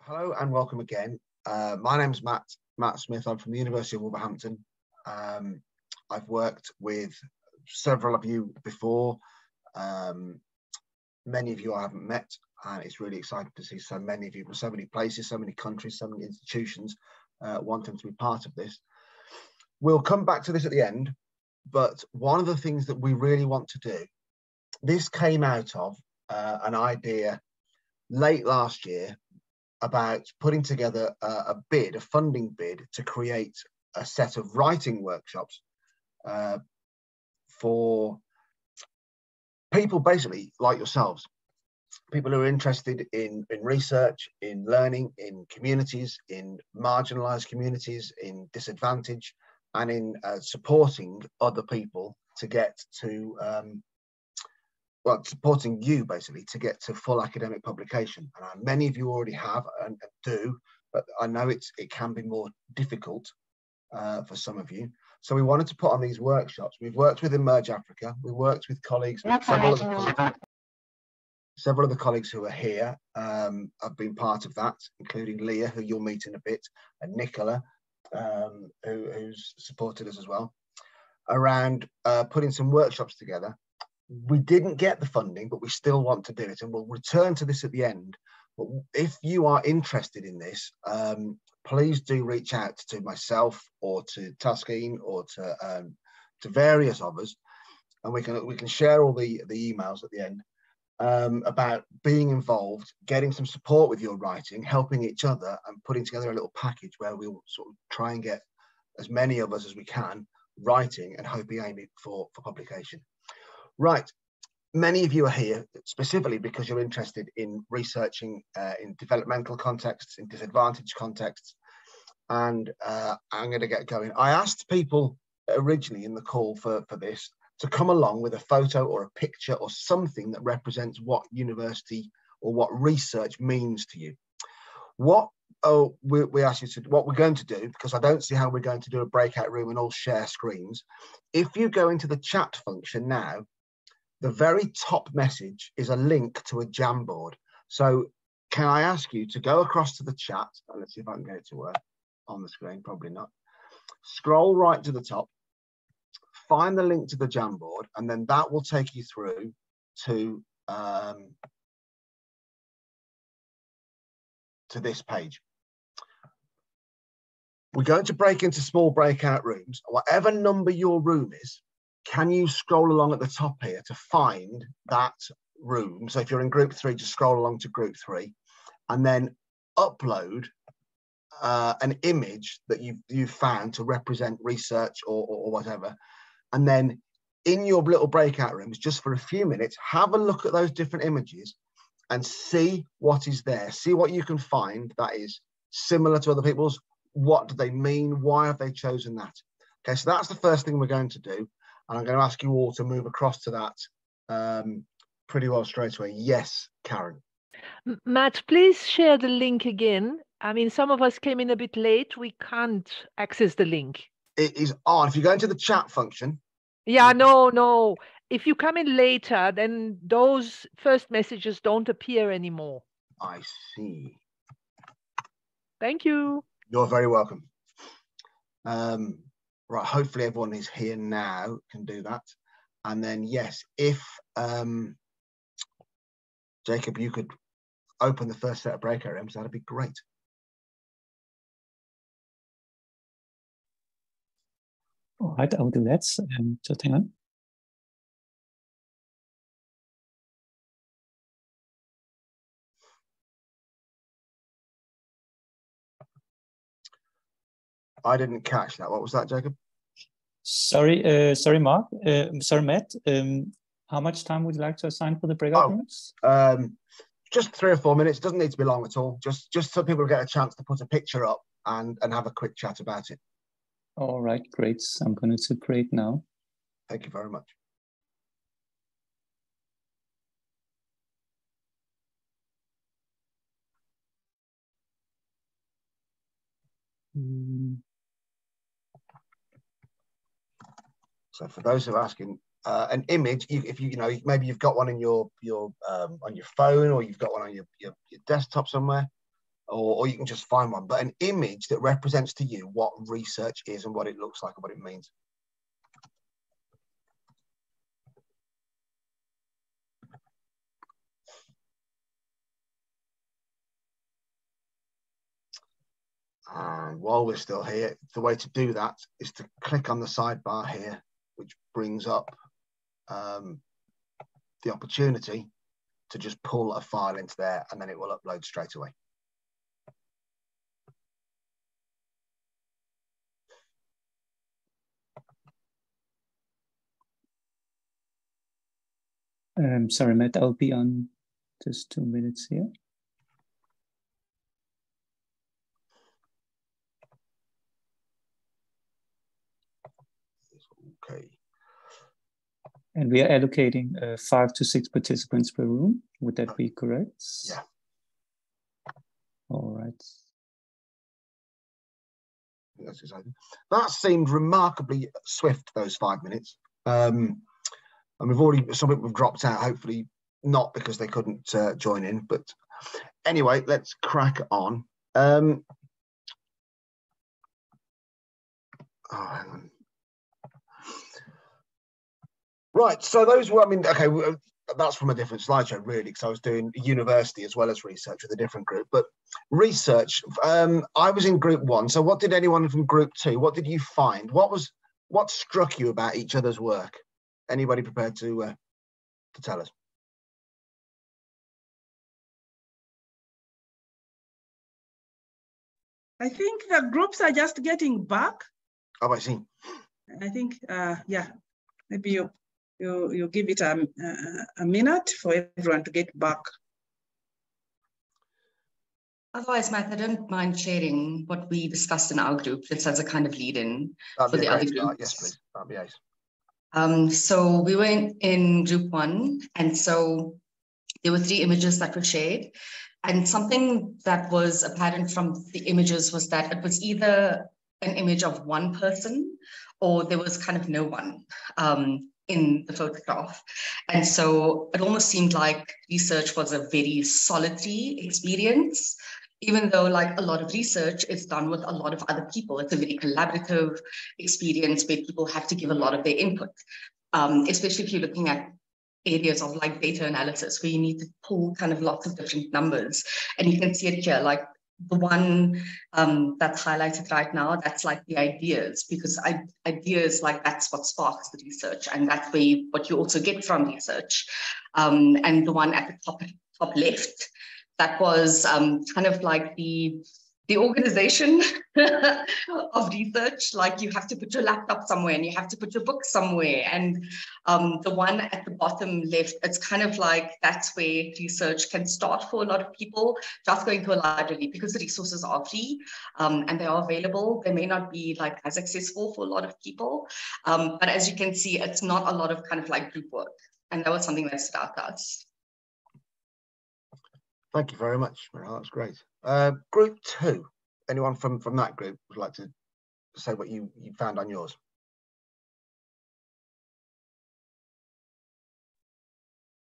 Hello and welcome again. Uh, my name's Matt, Matt Smith. I'm from the University of Wolverhampton. Um, I've worked with several of you before. Um, many of you I haven't met, and it's really exciting to see so many of you from so many places, so many countries, so many institutions uh, wanting to be part of this. We'll come back to this at the end, but one of the things that we really want to do, this came out of uh, an idea late last year about putting together a, a, bid, a funding bid to create a set of writing workshops uh, for people basically like yourselves, people who are interested in, in research, in learning, in communities, in marginalized communities, in disadvantage, and in uh, supporting other people to get to um, well, supporting you basically to get to full academic publication. And many of you already have and, do, but I know it's it can be more difficult uh, for some of you. So we wanted to put on these workshops. We've worked with Emerge Africa. We worked with colleagues, several of, the colleagues, several of the colleagues who are here um, have been part of that, including Leah, who you'll meet in a bit, and Nicola, um, who, who's supported us as well, around uh, putting some workshops together we didn't get the funding, but we still want to do it. And we'll return to this at the end. But if you are interested in this, um, please do reach out to myself or to Taskeen or to um, to various of us, and we can we can share all the the emails at the end um, about being involved, getting some support with your writing, helping each other, and putting together a little package where we'll sort of try and get as many of us as we can writing and hoping aiming for for publication. Right. Many of you are here specifically because you're interested in researching uh, in developmental contexts, in disadvantaged contexts. And uh, I'm going to get going. I asked people originally in the call for, for this to come along with a photo or a picture or something that represents what university or what research means to you. What oh, we, we ask you to what we're going to do because I don't see how we're going to do a breakout room and all share screens. If you go into the chat function now the very top message is a link to a Jamboard. So can I ask you to go across to the chat? Let's see if I can it to work on the screen, probably not. Scroll right to the top, find the link to the Jamboard, and then that will take you through to, um, to this page. We're going to break into small breakout rooms. Whatever number your room is, can you scroll along at the top here to find that room? So if you're in group three, just scroll along to group three and then upload uh, an image that you've, you've found to represent research or, or, or whatever. And then in your little breakout rooms, just for a few minutes, have a look at those different images and see what is there. See what you can find that is similar to other people's. What do they mean? Why have they chosen that? Okay, so that's the first thing we're going to do. And I'm going to ask you all to move across to that um, pretty well straight away. Yes, Karen. Matt, please share the link again. I mean, some of us came in a bit late. We can't access the link. It is on. If you go into the chat function. Yeah, no, no. If you come in later, then those first messages don't appear anymore. I see. Thank you. You're very welcome. Um, right, hopefully everyone is here now can do that. And then, yes, if um, Jacob, you could open the first set of breakout rooms, that'd be great. All right, I'll do that. Um, just hang on. I didn't catch that. What was that, Jacob? Sorry, uh, sorry, Mark. Uh, sorry, Matt. Um, how much time would you like to assign for the breakout oh, rooms? Um, just three or four minutes. Doesn't need to be long at all. Just just so people get a chance to put a picture up and and have a quick chat about it. All right, great. I'm going to separate now. Thank you very much. Mm. So for those who are asking, uh, an image, if you you know maybe you've got one in your your um, on your phone or you've got one on your, your, your desktop somewhere, or, or you can just find one, but an image that represents to you what research is and what it looks like and what it means. And while we're still here, the way to do that is to click on the sidebar here, brings up um, the opportunity to just pull a file into there and then it will upload straight away. Um, sorry, Matt, I'll be on just two minutes here. Okay. And we are allocating uh, five to six participants per room. Would that be correct? Yeah. All right. That seemed remarkably swift, those five minutes. Um, and we've already, some people have dropped out, hopefully not because they couldn't uh, join in. But anyway, let's crack on. Um, oh, hang on. Right, so those were, I mean, okay, uh, that's from a different slideshow, really, because I was doing university as well as research with a different group. But research, um, I was in group one. So, what did anyone from group two? What did you find? What was what struck you about each other's work? Anybody prepared to uh, to tell us? I think the groups are just getting back. Oh, I see. I think, uh, yeah, maybe you you you give it a, a, a minute for everyone to get back. Otherwise, Matt, I don't mind sharing what we discussed in our group just as a kind of lead in for the other groups. Yes, please. That'd be nice. Um, so we were in, in group one, and so there were three images that were shared. And something that was apparent from the images was that it was either an image of one person or there was kind of no one. Um, in the photograph. And so it almost seemed like research was a very solitary experience, even though like a lot of research is done with a lot of other people. It's a very collaborative experience where people have to give a lot of their input, um, especially if you're looking at areas of like data analysis where you need to pull kind of lots of different numbers. And you can see it here, like the one um, that's highlighted right now, that's like the ideas, because I, ideas like that's what sparks the research, and that's where you, what you also get from research. Um, and the one at the top top left, that was um, kind of like the the organization of research like you have to put your laptop somewhere and you have to put your book somewhere and um, the one at the bottom left it's kind of like that's where research can start for a lot of people just going to a library because the resources are free um, and they are available they may not be like as accessible for a lot of people um, but as you can see it's not a lot of kind of like group work and that was something that stood out to us Thank you very much, Meryl. That's great. Uh, group two. Anyone from from that group would like to say what you you found on yours?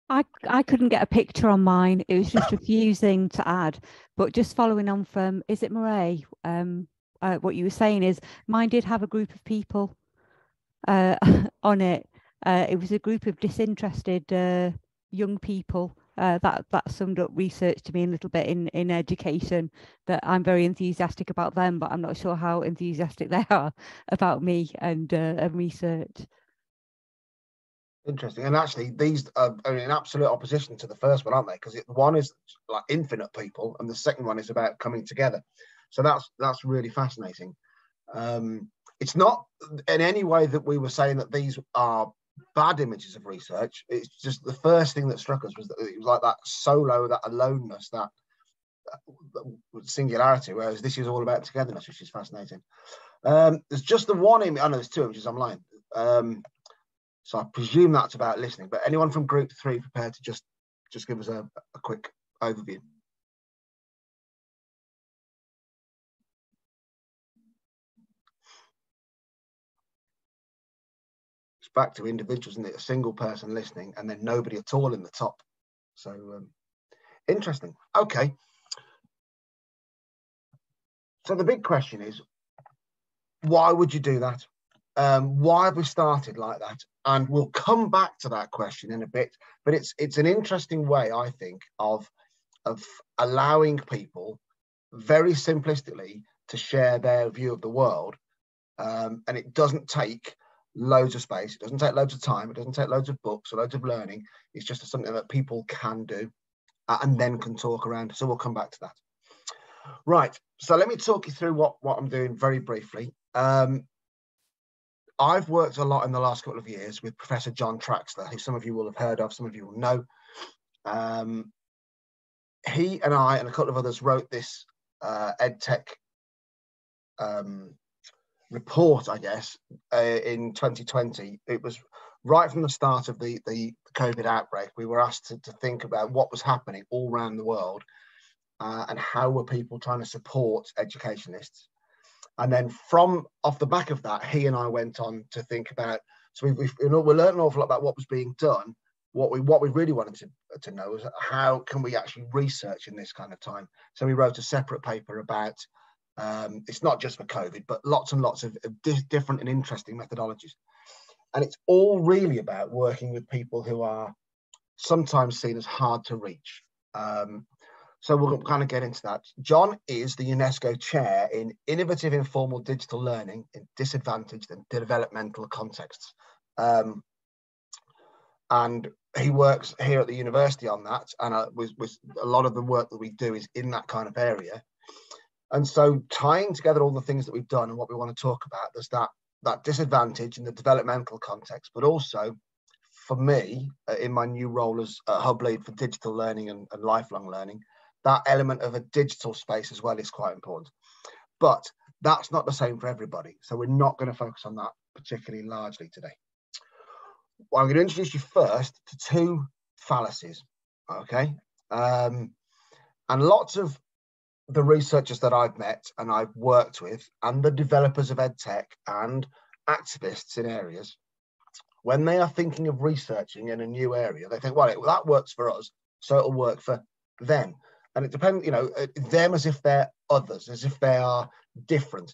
I I couldn't get a picture on mine. It was just refusing to add. But just following on from, is it Murray? Um, uh, what you were saying is mine did have a group of people uh, on it. Uh, it was a group of disinterested uh, young people uh, that that summed up research to me a little bit in in education that I'm very enthusiastic about them, but I'm not sure how enthusiastic they are about me and uh, and research. Interesting, and actually, these are, in absolute opposition to the first one, aren't they? Because one is like infinite people, and the second one is about coming together. So that's that's really fascinating. Um, it's not in any way that we were saying that these are bad images of research. It's just the first thing that struck us was that it was like that solo, that aloneness, that, that singularity. Whereas this is all about togetherness, which is fascinating. Um, there's just the one image. I know there's two images. I'm lying. Um, so I presume that's about listening. But anyone from group three prepared to just just give us a, a quick overview? Back to individuals and a single person listening and then nobody at all in the top. So um, interesting. Okay. so the big question is, why would you do that? Um, why have we started like that? And we'll come back to that question in a bit. But it's it's an interesting way, I think, of of allowing people very simplistically to share their view of the world. Um, and it doesn't take loads of space. It doesn't take loads of time. It doesn't take loads of books or loads of learning. It's just something that people can do uh, and then can talk around. So we'll come back to that. Right. So let me talk you through what, what I'm doing very briefly. Um, I've worked a lot in the last couple of years with Professor John Traxler, who some of you will have heard of, some of you will know. Um, he and I and a couple of others wrote this uh, EdTech um, report, I guess, uh, in 2020. It was right from the start of the, the COVID outbreak. We were asked to, to think about what was happening all around the world uh, and how were people trying to support educationists. And then from off the back of that, he and I went on to think about. So we've, we've you know, we learned an awful lot about what was being done. What we what we really wanted to, to know is how can we actually research in this kind of time. So we wrote a separate paper about. Um, it's not just for COVID, but lots and lots of, of di- different and interesting methodologies. And it's all really about working with people who are sometimes seen as hard to reach. Um, so we'll kind of get into that. John is the UNESCO chair in innovative informal digital learning in disadvantaged and developmental contexts. Um, and he works here at the university on that. And uh, a lot of the work that we do is in that kind of area. And so tying together all the things that we've done and what we want to talk about, there's that that disadvantage in the developmental context, but also for me, uh, in my new role as a hub lead for digital learning and, and lifelong learning, that element of a digital space as well is quite important. But that's not the same for everybody. So we're not going to focus on that particularly largely today. Well, I'm going to introduce you first to two fallacies. Okay. Um, and lots of the researchers that I've met and I've worked with, and the developers of EdTech and activists in areas, when they are thinking of researching in a new area, they think, well, it, that works for us, so it'll work for them. And it depends you know uh, them as if they're others as if they are different.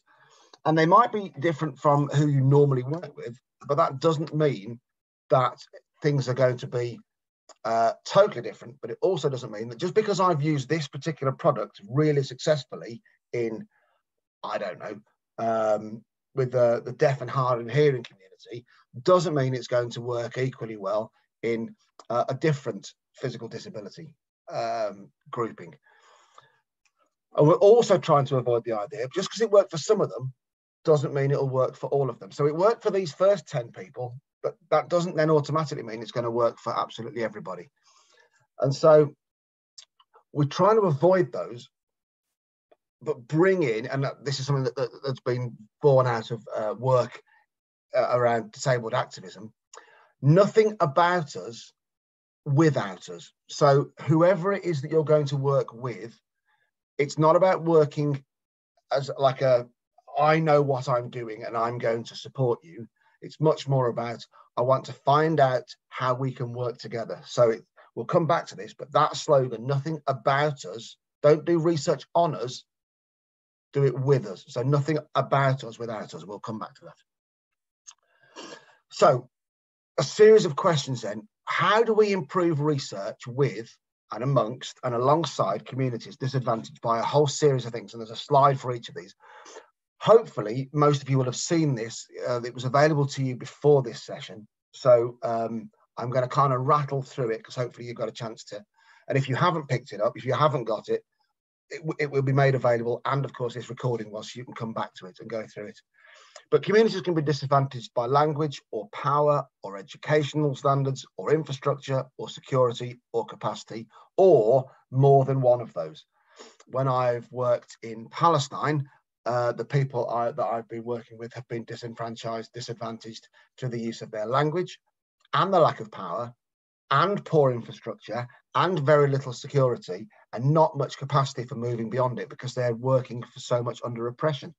And they might be different from who you normally work with but that doesn't mean that things are going to be uh, totally different but it also doesn't mean that just because i've used this particular product really successfully in i don't know um, with the, the deaf and hard and hearing community doesn't mean it's going to work equally well in uh, a different physical disability um, grouping. And we're also trying to avoid the idea, just because it worked for some of them, doesn't mean it'll work for all of them. So it worked for these first 10 people, but that doesn't then automatically mean it's going to work for absolutely everybody. And so we're trying to avoid those, but bring in, and this is something that, that, has been born out of uh, work uh, around disabled activism. Nothing about us without us. So whoever it is that you're going to work with, it's not about working as like a I know what I'm doing and I'm going to support you. It's much more about I want to find out how we can work together. So it, we'll come back to this, but that slogan, nothing about us, don't do research on us, do it with us. So nothing about us without us. We'll come back to that. So a series of questions then how do we improve research with and amongst and alongside communities disadvantaged by a whole series of things? And there's a slide for each of these. Hopefully, most of you will have seen this. Uh, it was available to you before this session. So um, I'm going to kind of rattle through it because hopefully you've got a chance to. And if you haven't picked it up, if you haven't got it, it, it will be made available. And of course, this recording was, so you can come back to it and go through it. But communities can be disadvantaged by language or power or educational standards or infrastructure or security or capacity or more than one of those. When I've worked in Palestine, uh, the people I, that I've been working with have been disenfranchised, disadvantaged through the use of their language and the lack of power and poor infrastructure and very little security and not much capacity for moving beyond it because they're working for so much under oppression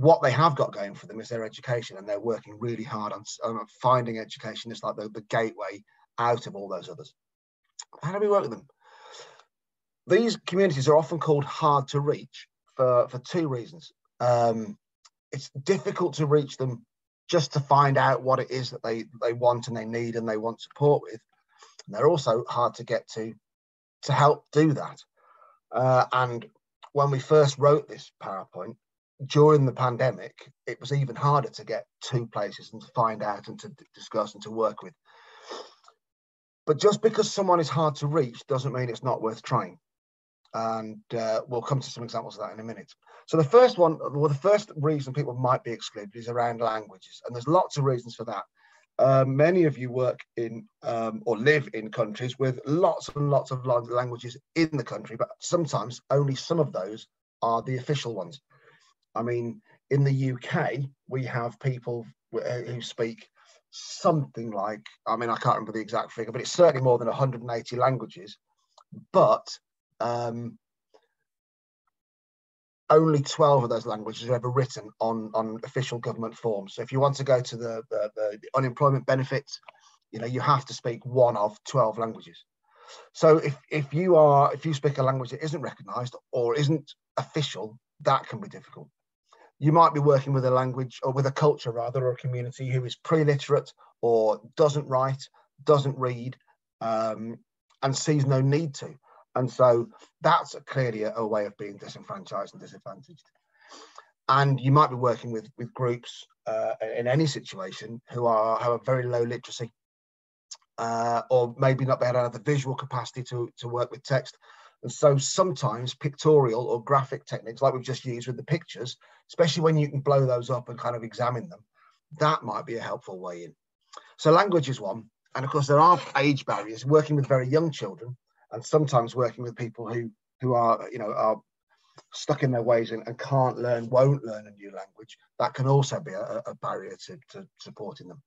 what they have got going for them is their education, and they're working really hard on, on finding education. It's like the, the gateway out of all those others. How do we work with them? These communities are often called hard to reach for, for two reasons. Um, it's difficult to reach them just to find out what it is that they, they want and they need and they want support with. And they're also hard to get to to help do that. Uh, and when we first wrote this PowerPoint during the pandemic, it was even harder to get to places and to find out and to discuss and to work with. But just because someone is hard to reach doesn't mean it's not worth trying. And uh, we'll come to some examples of that in a minute. So the first one, well, the first reason people might be excluded is around languages. And there's lots of reasons for that. Uh, many of you work in um, or live in countries with lots and lots of languages in the country, but sometimes only some of those are the official ones. I mean, in the UK, we have people who speak something like, I mean, I can't remember the exact figure, but it's certainly more than 180 languages. But um, only 12 of those languages are ever written on, on official government forms. So if you want to go to the, the, the, unemployment benefits, you know, you have to speak one of 12 languages. So if, if you are, if you speak a language that isn't recognized or isn't official, that can be difficult. You might be working with a language or with a culture rather, or a community who is pre-literate or doesn't write, doesn't read, um, and sees no need to. And so that's clearly a, a, way of being disenfranchised and disadvantaged. And you might be working with, with groups uh, in any situation who are have a very low literacy uh, or maybe not to have the visual capacity to, to work with text. And so sometimes pictorial or graphic techniques, like we've just used with the pictures, especially when you can blow those up and kind of examine them, that might be a helpful way in. So language is one. And of course, there are age barriers. Working with very young children, and sometimes working with people who who are you know are stuck in their ways and, and can't learn won't learn a new language that can also be a, a barrier to, to supporting them.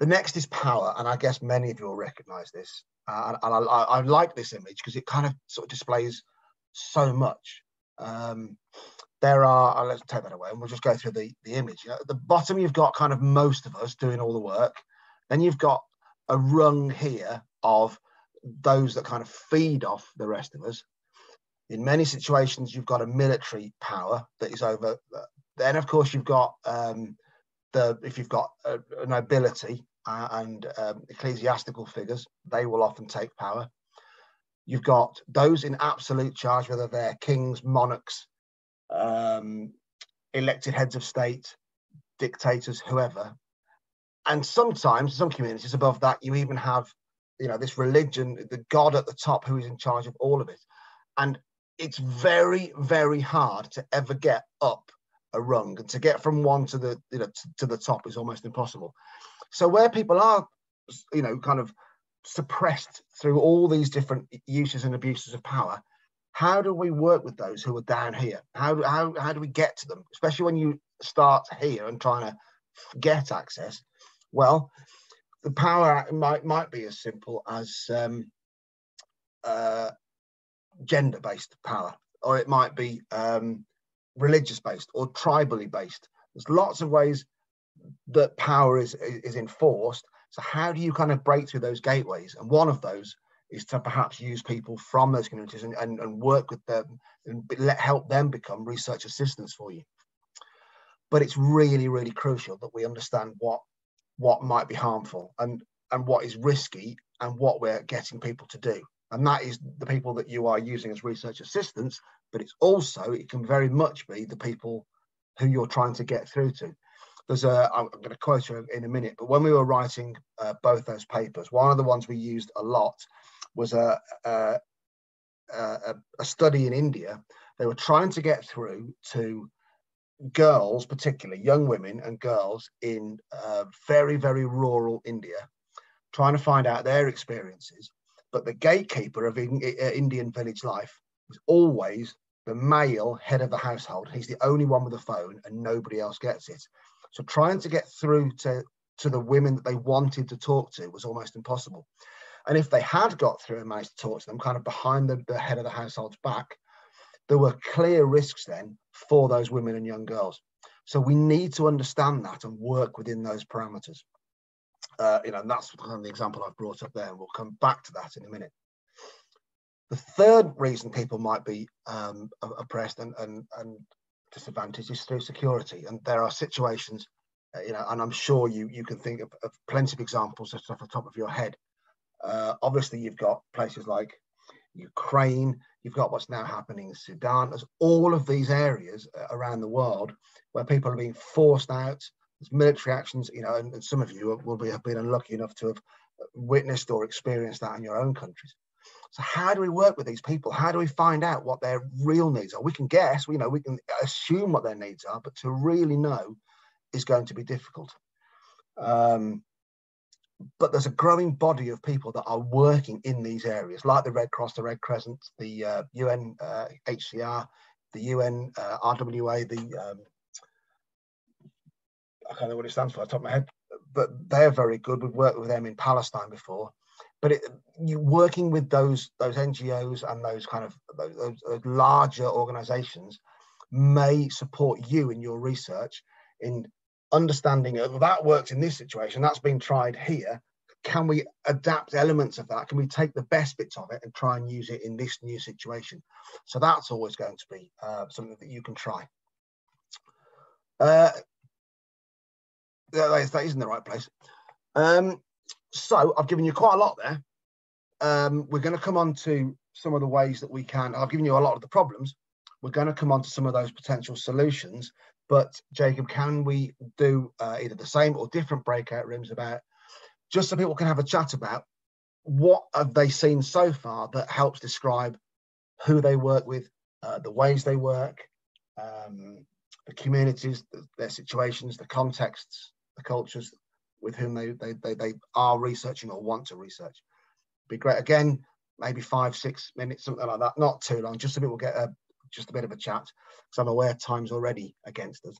The next is power and i guess many of you will recognize this. Uh, and, and I, I, like this image because it kind of sort of displays so much. Um, there are uh, let's take that away and we'll just go through the the image. Know, at the bottom you've got kind of most of us doing all the work. Then you've got a rung here of those that kind of feed off the rest of us. In many situations, you've got a military power that is over. Then, of course, you've got um, the if you've got a, a nobility uh, and um, ecclesiastical figures, they will often take power. You've got those in absolute charge, whether they're kings, monarchs, um, elected heads of state, dictators, whoever. And sometimes, some communities above that, you even have you know this religion the god at the top who is in charge of all of it. And it's very very hard to ever get up a rung. And to get from one to the you know to, to the top is almost impossible. So where people are you know kind of suppressed through all these different uses and abuses of power how do we work with those who are down here? How, how, how do we get to them? Especially when you start here and trying to get access. Well the power might might be as simple as um, uh, gender based power, or it might be um, religious based or tribally based. There's lots of ways that power is is enforced. So how do you kind of break through those gateways? And one of those is to perhaps use people from those communities and, and, and work with them and let help them become research assistants for you. But it's really, really crucial that we understand what what might be harmful and and what is risky and what we're getting people to do. And that is the people that you are using as research assistants but it's also it can very much be the people who you're trying to get through to. There's a i'm going to quote you in a minute but when we were writing uh, both those papers one of the ones we used a lot was a, a, a, a study in india. They were trying to get through to girls, particularly young women and girls in uh, very, very rural India, trying to find out their experiences. But the gatekeeper of in, uh, Indian village life is always the male head of the household. He's the only one with a phone and nobody else gets it. So trying to get through to, to the women that they wanted to talk to was almost impossible. And if they had got through and managed to talk to them kind of behind the, the head of the household's back, there were clear risks then for those women and young girls. So we need to understand that and work within those parameters. Uh, you know, and that's kind of the example I've brought up there, and we'll come back to that in a minute. The third reason people might be um, oppressed and, and, and disadvantaged is through security. And there are situations, uh, you know, and I'm sure you, you can think of, of plenty of examples just off the top of your head. Uh, obviously, you've got places like Ukraine, you've got what's now happening in Sudan. There's all of these areas uh, around the world where people are being forced out. There's military actions, you know, and, and some of you will be, have been unlucky enough to have witnessed or experienced that in your own countries. So how do we work with these people? How do we find out what their real needs are? We can guess, you know, we can assume what their needs are, but to really know is going to be difficult. Um, but there's a growing body of people that are working in these areas, like the Red Cross, the Red Crescent, the uh, UN uh, HCR, the UN uh, RWA, the um, I can't know what it stands for, I top of my head, but they're very good. We've worked with them in Palestine before. But it, you working with those those NGOs and those kind of those, those larger organisations may support you in your research in understanding it. that works in this situation. That's been tried here. Can we adapt elements of that? Can we take the best bits of it and try and use it in this new situation? So that's always going to be uh, something that you can try. Uh, that, that isn't the right place. Um, so I've given you quite a lot there. Um, we're going to come on to some of the ways that we can. I've given you a lot of the problems. We're going to come on to some of those potential solutions. But Jacob, can we do uh, either the same or different breakout rooms about just so people can have a chat about what have they seen so far that helps describe who they work with, uh, the ways they work, um, the communities, the, their situations, the contexts, the cultures with whom they, they, they, they are researching or want to research. Be great. Again, maybe five, six minutes, something like that. Not too long, just so people get a, just a bit of a chat because I'm aware time's already against us.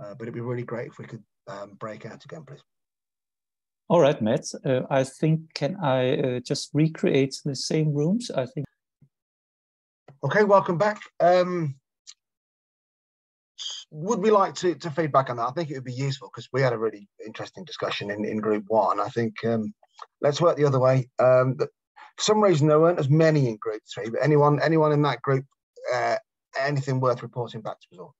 Uh, but it'd be really great if we could um, break out again, please. All right, Matt. Uh, I think can I uh, just recreate the same rooms? I think. Okay, welcome back. Um, would we like to, to feedback on that? I think it would be useful because we had a really interesting discussion in, in group one. I think um, let's work the other way. Um, for some reason, there weren't as many in group three, but anyone anyone in that group, uh, anything worth reporting back to us all?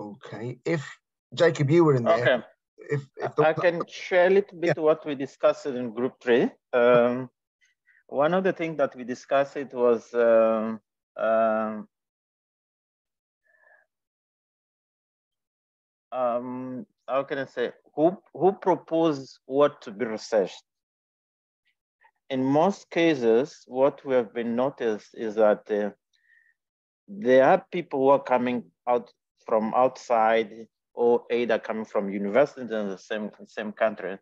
Okay, if Jacob, you were in there. Okay if, if the, I can share a little bit yeah. what we discussed in group three. Um, one of the things that we discussed it was um, um, um, how can I say who who proposed what to be researched. In most cases, what we have been noticed is that uh, there are people who are coming out from outside or either coming from universities in the same, same country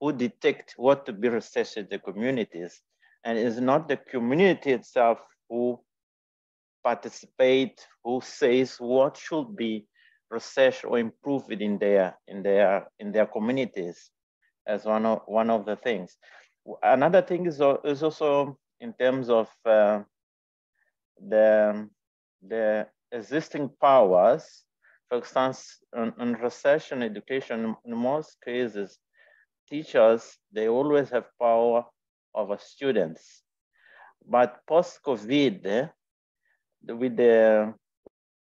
who detect what to be researched in the communities. And it's not the community itself who participate, who says what should be researched or improved in their, in their, in their communities as one of, one of the things. Another thing is, is also in terms of uh, the, the existing powers for instance, in, in research and education, in most cases, teachers, they always have power over students. But post-COVID, eh, with the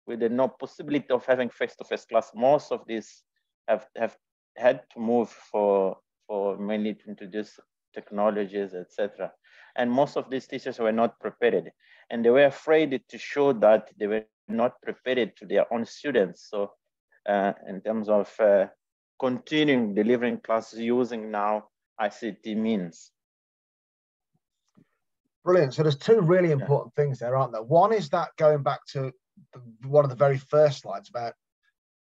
with the no possibility of having face-to-face class, most of these have, have had to move for, for mainly to introduce technologies, etc. And most of these teachers were not prepared. And they were afraid to show that they were not prepared to their own students. So uh, in terms of uh, continuing delivering classes using now ICT means. Brilliant. So there's two really important yeah. things there, aren't there? One is that going back to one of the very first slides about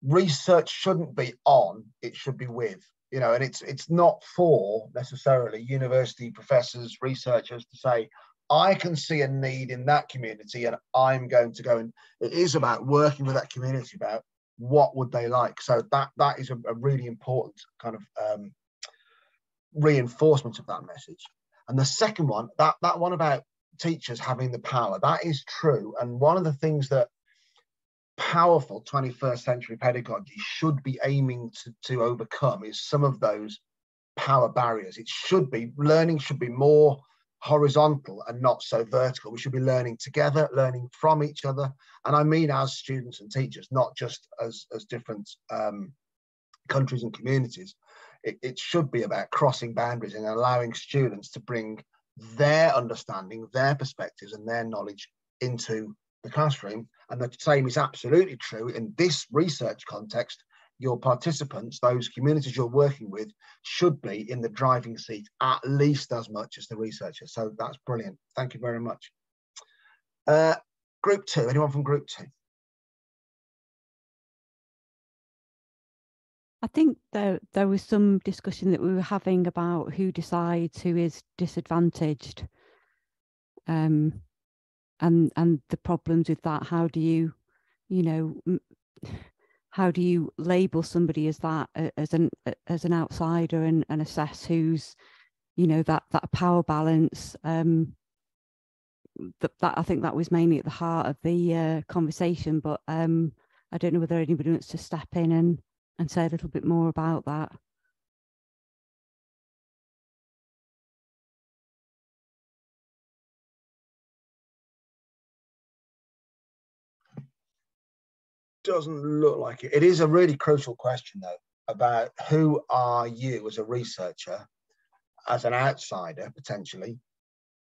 research shouldn't be on, it should be with. You know, and it's it's not for necessarily university professors, researchers to say, I can see a need in that community and I'm going to go and it is about working with that community about what would they like. So that that is a, a really important kind of um, reinforcement of that message. And the second one, that that one about teachers having the power, that is true. And one of the things that powerful 21st century pedagogy should be aiming to, to overcome is some of those power barriers. It should be, learning should be more horizontal and not so vertical. We should be learning together, learning from each other. And I mean as students and teachers, not just as, as different um, countries and communities. It, it should be about crossing boundaries and allowing students to bring their understanding, their perspectives and their knowledge into the classroom. And the same is absolutely true in this research context. Your participants, those communities you're working with, should be in the driving seat at least as much as the researchers. So that's brilliant. Thank you very much. Uh, group two, anyone from group two? I think there there was some discussion that we were having about who decides who is disadvantaged. Um, and and the problems with that how do you you know how do you label somebody as that as an as an outsider and, and assess who's you know that that power balance um that, that i think that was mainly at the heart of the uh, conversation but um i don't know whether anybody wants to step in and and say a little bit more about that doesn't look like it. It is a really crucial question, though, about who are you as a researcher, as an outsider potentially.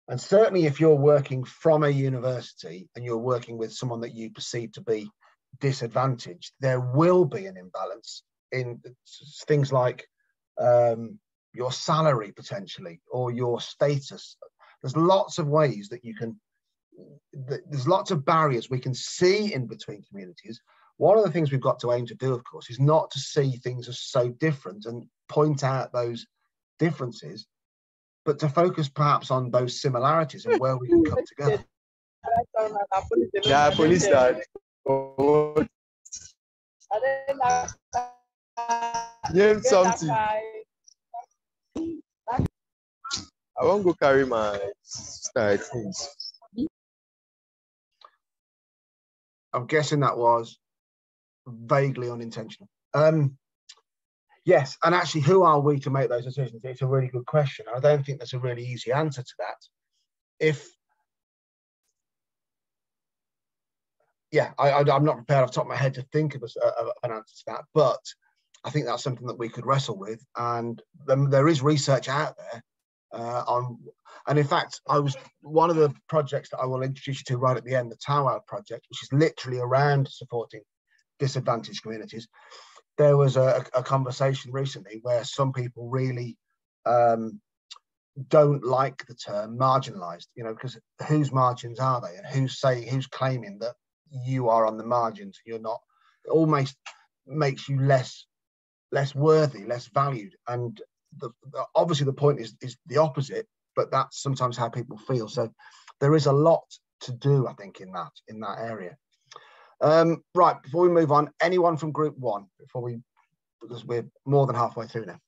And certainly, if you're working from a university and you're working with someone that you perceive to be disadvantaged, there will be an imbalance in things like um, your salary potentially or your status. There's lots of ways that you can, there's lots of barriers we can see in between communities one of the things we've got to aim to do, of course, is not to see things as so different and point out those differences, but to focus perhaps on those similarities and where we can come together. Yeah, police that. Name something. I won't go carry my things. I'm guessing that was vaguely unintentional. Um, yes, and actually, who are we to make those decisions? It's a really good question. I don't think there's a really easy answer to that. If yeah, I, am not prepared off top of my head to think of, a, of an answer to that, but I think that's something that we could wrestle with. And there is research out there uh, on, and in fact, I was one of the projects that I will introduce you to right at the end, the Tower project, which is literally around supporting disadvantaged communities. There was a, a conversation recently where some people really um, don't like the term marginalized, you know, because whose margins are they and who's saying, who's claiming that you are on the margins, you're not, it almost makes you less less worthy, less valued. And the, the, obviously the point is, is the opposite, but that's sometimes how people feel. So there is a lot to do, I think, in that in that area. Um, right, before we move on, anyone from group one, before we, because we're more than halfway through now.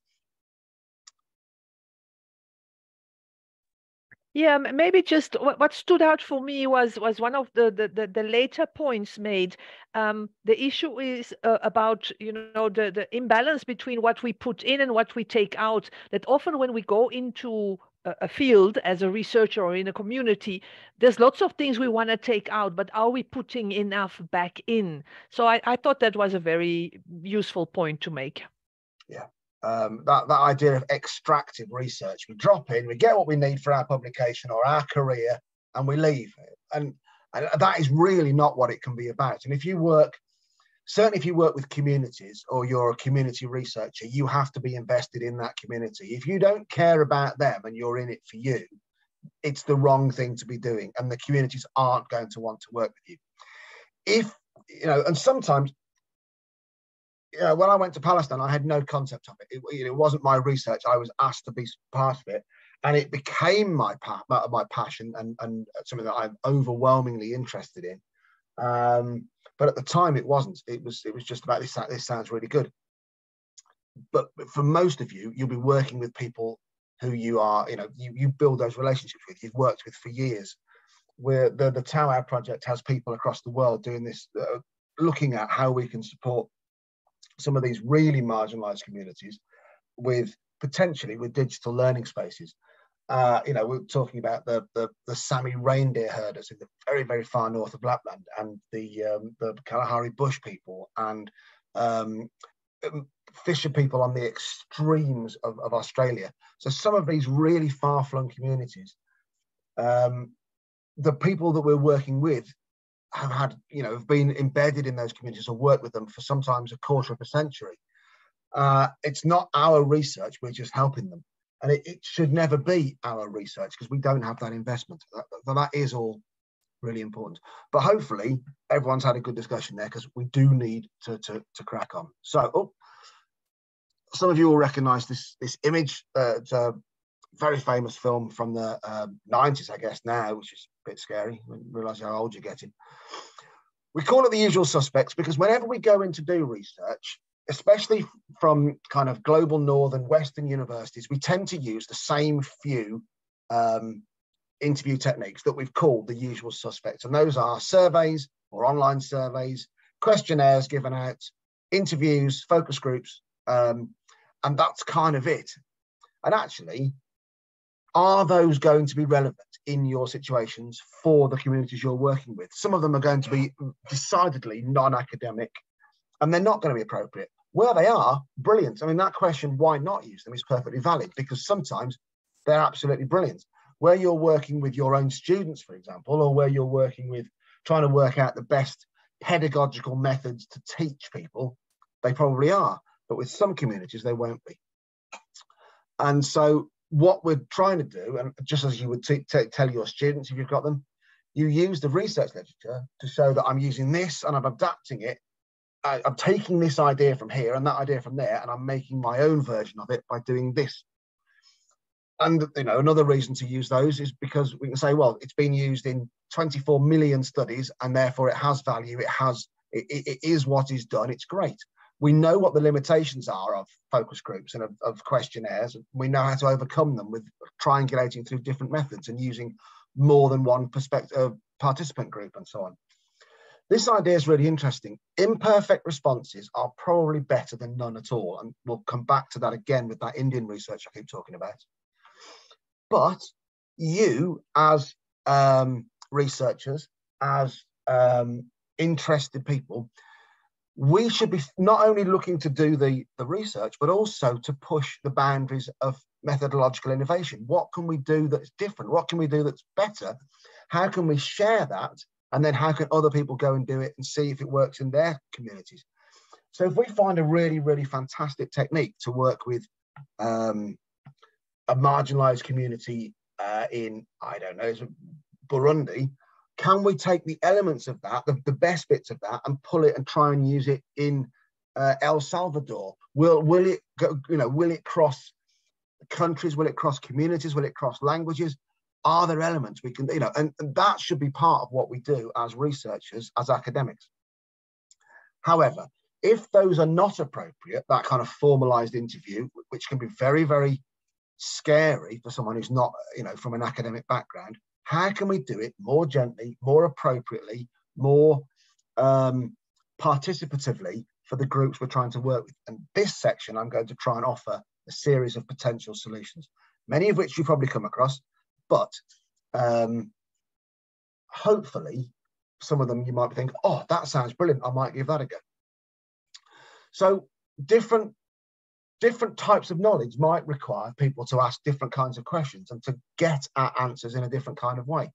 Yeah, maybe just what stood out for me was was one of the the, the, the later points made. Um, the issue is uh, about you know the the imbalance between what we put in and what we take out. That often when we go into a field as a researcher or in a community there's lots of things we want to take out but are we putting enough back in? So i, I thought that was a very useful point to make. Yeah. Um, that, that idea of extractive research we drop in we get what we need for our publication or our career and we leave and, and that is really not what it can be about. And if you work certainly if you work with communities or you're a community researcher, you have to be invested in that community. If you don't care about them and you're in it for you, it's the wrong thing to be doing, and the communities aren't going to want to work with you. If you know, and sometimes, know, when I went to Palestine, I had no concept of it. It, it wasn't my research. I was asked to be part of it, and it became my my passion and and something that I'm overwhelmingly interested in. Um, but at the time, it wasn't. It was it was just about this. This sounds really good. But for most of you, you'll be working with people who you are, you know, you, you build those relationships with, you've worked with for years. Where the the Tower project has people across the world doing this uh, looking at how we can support some of these really marginalized communities with potentially with digital learning spaces. Uh, you know, we're talking about the, the, the Sami reindeer herders in the very, very far north of Lapland and the um, the Kalahari bush people and um, um, fisher people on the extremes of, of Australia. So some of these really far-flung communities, um, the people that we're working with have had, you know, have been embedded in those communities or worked with them for sometimes a quarter of a century. Uh, it's not our research, we're just helping them. And it, it should never be our research because we don't have that investment. That, that is all really important. But hopefully everyone's had a good discussion there because we do need to, to, to crack on. So, oh, some of you will recognize this, this image. Uh, it's a very famous film from the uh, 90s, I guess, now, which is a bit scary. when you realize how old you're getting. We call it the usual suspects because whenever we go in to do research, especially from kind of global northern western universities we tend to use the same few um, interview techniques that we've called the usual suspects. And those are surveys or online surveys questionnaires given out interviews focus groups um, and that's kind of it. And actually are those going to be relevant in your situations for the communities you're working with? Some of them are going to be decidedly non-academic and they're not going to be appropriate where they are, brilliant. I mean, that question, why not use them, is perfectly valid because sometimes they're absolutely brilliant. Where you're working with your own students, for example, or where you're working with trying to work out the best pedagogical methods to teach people, they probably are. But with some communities, they won't be. And so, what we're trying to do, and just as you would tell your students if you've got them, you use the research literature to show that I'm using this and I'm adapting it I, am taking this idea from here and that idea from there, and I'm making my own version of it by doing this. And you know, another reason to use those is because we can say, well, it's been used in 24 million studies, and therefore it has value. It has, it, it is what is done. It's great. We know what the limitations are of focus groups and of, of questionnaires. We know how to overcome them with triangulating through different methods and using more than one perspective uh, participant group and so on. This idea is really interesting. Imperfect responses are probably better than none at all. And we'll come back to that again with that Indian research I keep talking about. But you, as um, researchers, as um, interested people, we should be not only looking to do the, the research, but also to push the boundaries of methodological innovation. What can we do that's different? What can we do that's better? How can we share that and then how can other people go and do it and see if it works in their communities? So if we find a really really fantastic technique to work with um, a marginalized community uh, in i don't know burundi can we take the elements of that the, the best bits of that and pull it and try and use it in uh, el salvador? Will will it go you know will it cross countries? Will it cross communities? Will it cross languages are there elements we can, you know, and, and that should be part of what we do as researchers, as academics. However, if those are not appropriate, that kind of formalized interview, which can be very, very scary for someone who's not, you know, from an academic background, how can we do it more gently, more appropriately, more um, participatively for the groups we're trying to work with? And this section, I'm going to try and offer a series of potential solutions, many of which you probably come across, but um, hopefully, some of them you might think, oh, that sounds brilliant. I might give that a go. So different different types of knowledge might require people to ask different kinds of questions and to get at answers in a different kind of way.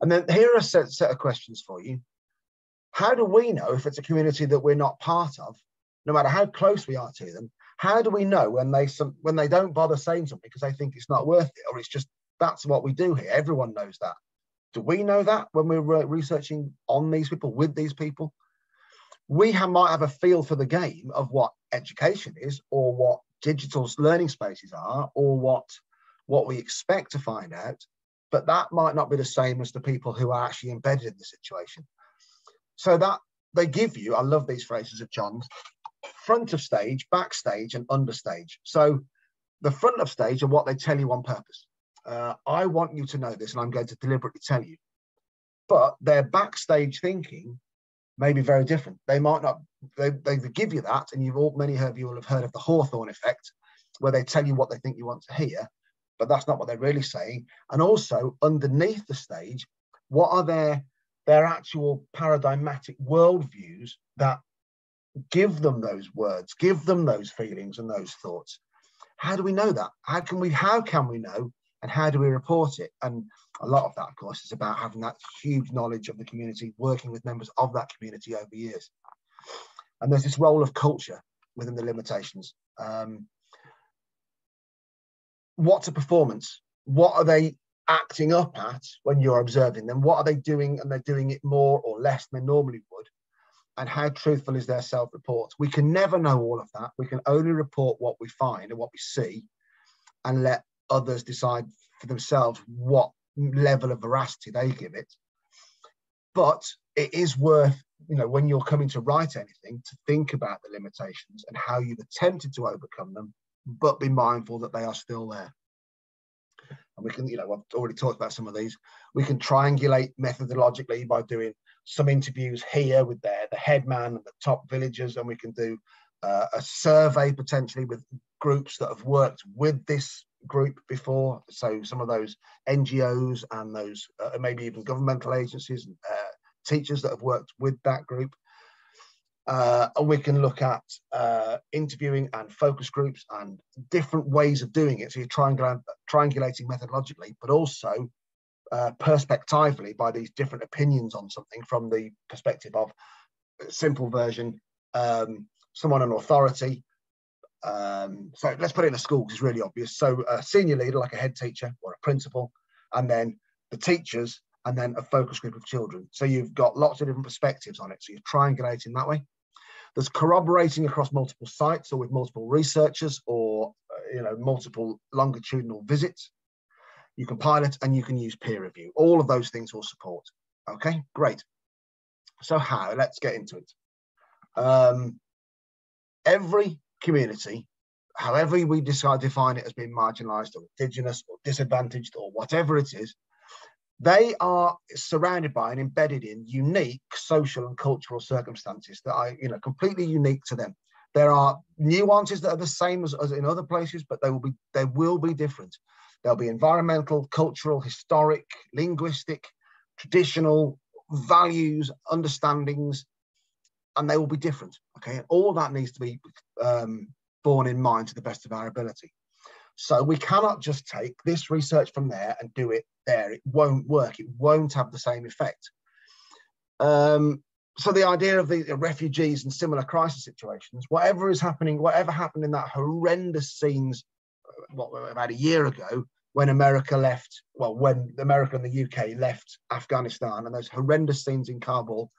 And then here are a set, set of questions for you. How do we know if it's a community that we're not part of, no matter how close we are to them? How do we know when they some, when they don't bother saying something because they think it's not worth it or it's just that's what we do here. Everyone knows that. Do we know that when we're researching on these people, with these people? We have, might have a feel for the game of what education is, or what digital learning spaces are, or what what we expect to find out, but that might not be the same as the people who are actually embedded in the situation. So that they give you, I love these phrases of John's, front of stage, backstage, and understage. So the front of stage are what they tell you on purpose uh, I want you to know this, and I'm going to deliberately tell you. But their backstage thinking may be very different. They might not, they, they give you that, and you've all, many of you will have heard of the Hawthorne effect, where they tell you what they think you want to hear, but that's not what they're really saying. And also underneath the stage, what are their their actual paradigmatic worldviews that give them those words, give them those feelings and those thoughts. How do we know that? How can we how can we know and how do we report it? And a lot of that, of course, is about having that huge knowledge of the community, working with members of that community over years. And there's this role of culture within the limitations. Um, what's a performance? What are they acting up at when you're observing them? What are they doing? And they're doing it more or less than they normally would. And how truthful is their self report? We can never know all of that. We can only report what we find and what we see and let others decide for themselves what level of veracity they give it. But it is worth, you know, when you're coming to write anything, to think about the limitations and how you've attempted to overcome them, but be mindful that they are still there and we can, you know, I've already talked about some of these. We can triangulate methodologically by doing some interviews here with their the headman and the top villagers, and we can do uh, a survey potentially with groups that have worked with this group before. So some of those NGOs and those uh, maybe even governmental agencies, uh, teachers that have worked with that group. Uh, we can look at uh, interviewing and focus groups and different ways of doing it. So you're triangulating, triangulating methodologically, but also uh, perspectively by these different opinions on something from the perspective of simple version, um, someone on authority. Um, so let's put it in a school because it's really obvious. So a senior leader, like a head teacher or a principal, and then the teachers, and then a focus group of children. So you've got lots of different perspectives on it. So you're triangulating that way. There's corroborating across multiple sites or with multiple researchers or uh, you know multiple longitudinal visits. You can pilot and you can use peer review. All of those things will support. Okay, great. So how? Let's get into it. Um, every community, however we decide to define it as being marginalised or indigenous or disadvantaged or whatever it is, they are surrounded by and embedded in unique social and cultural circumstances that are you know completely unique to them. There are nuances that are the same as, as in other places but they will be they will be different. There'll be environmental cultural historic linguistic traditional values understandings and they will be different okay and all that needs to be um, borne in mind to the best of our ability so we cannot just take this research from there and do it there. It won't work. It won't have the same effect. Um, so the idea of the refugees and similar crisis situations, whatever is happening, whatever happened in that horrendous scenes, uh, what about a year ago, when America left, well, when America and the UK left Afghanistan, and those horrendous scenes in Kabul.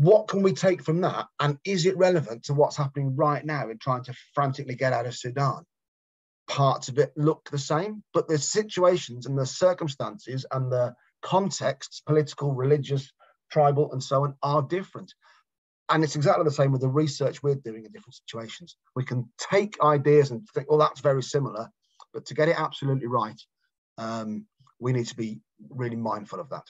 What can we take from that? And is it relevant to what's happening right now in trying to frantically get out of Sudan? parts of it look the same, but the situations and the circumstances and the contexts, political, religious, tribal, and so on, are different. And it's exactly the same with the research we're doing in different situations. We can take ideas and think, well, that's very similar, but to get it absolutely right, um, we need to be really mindful of that.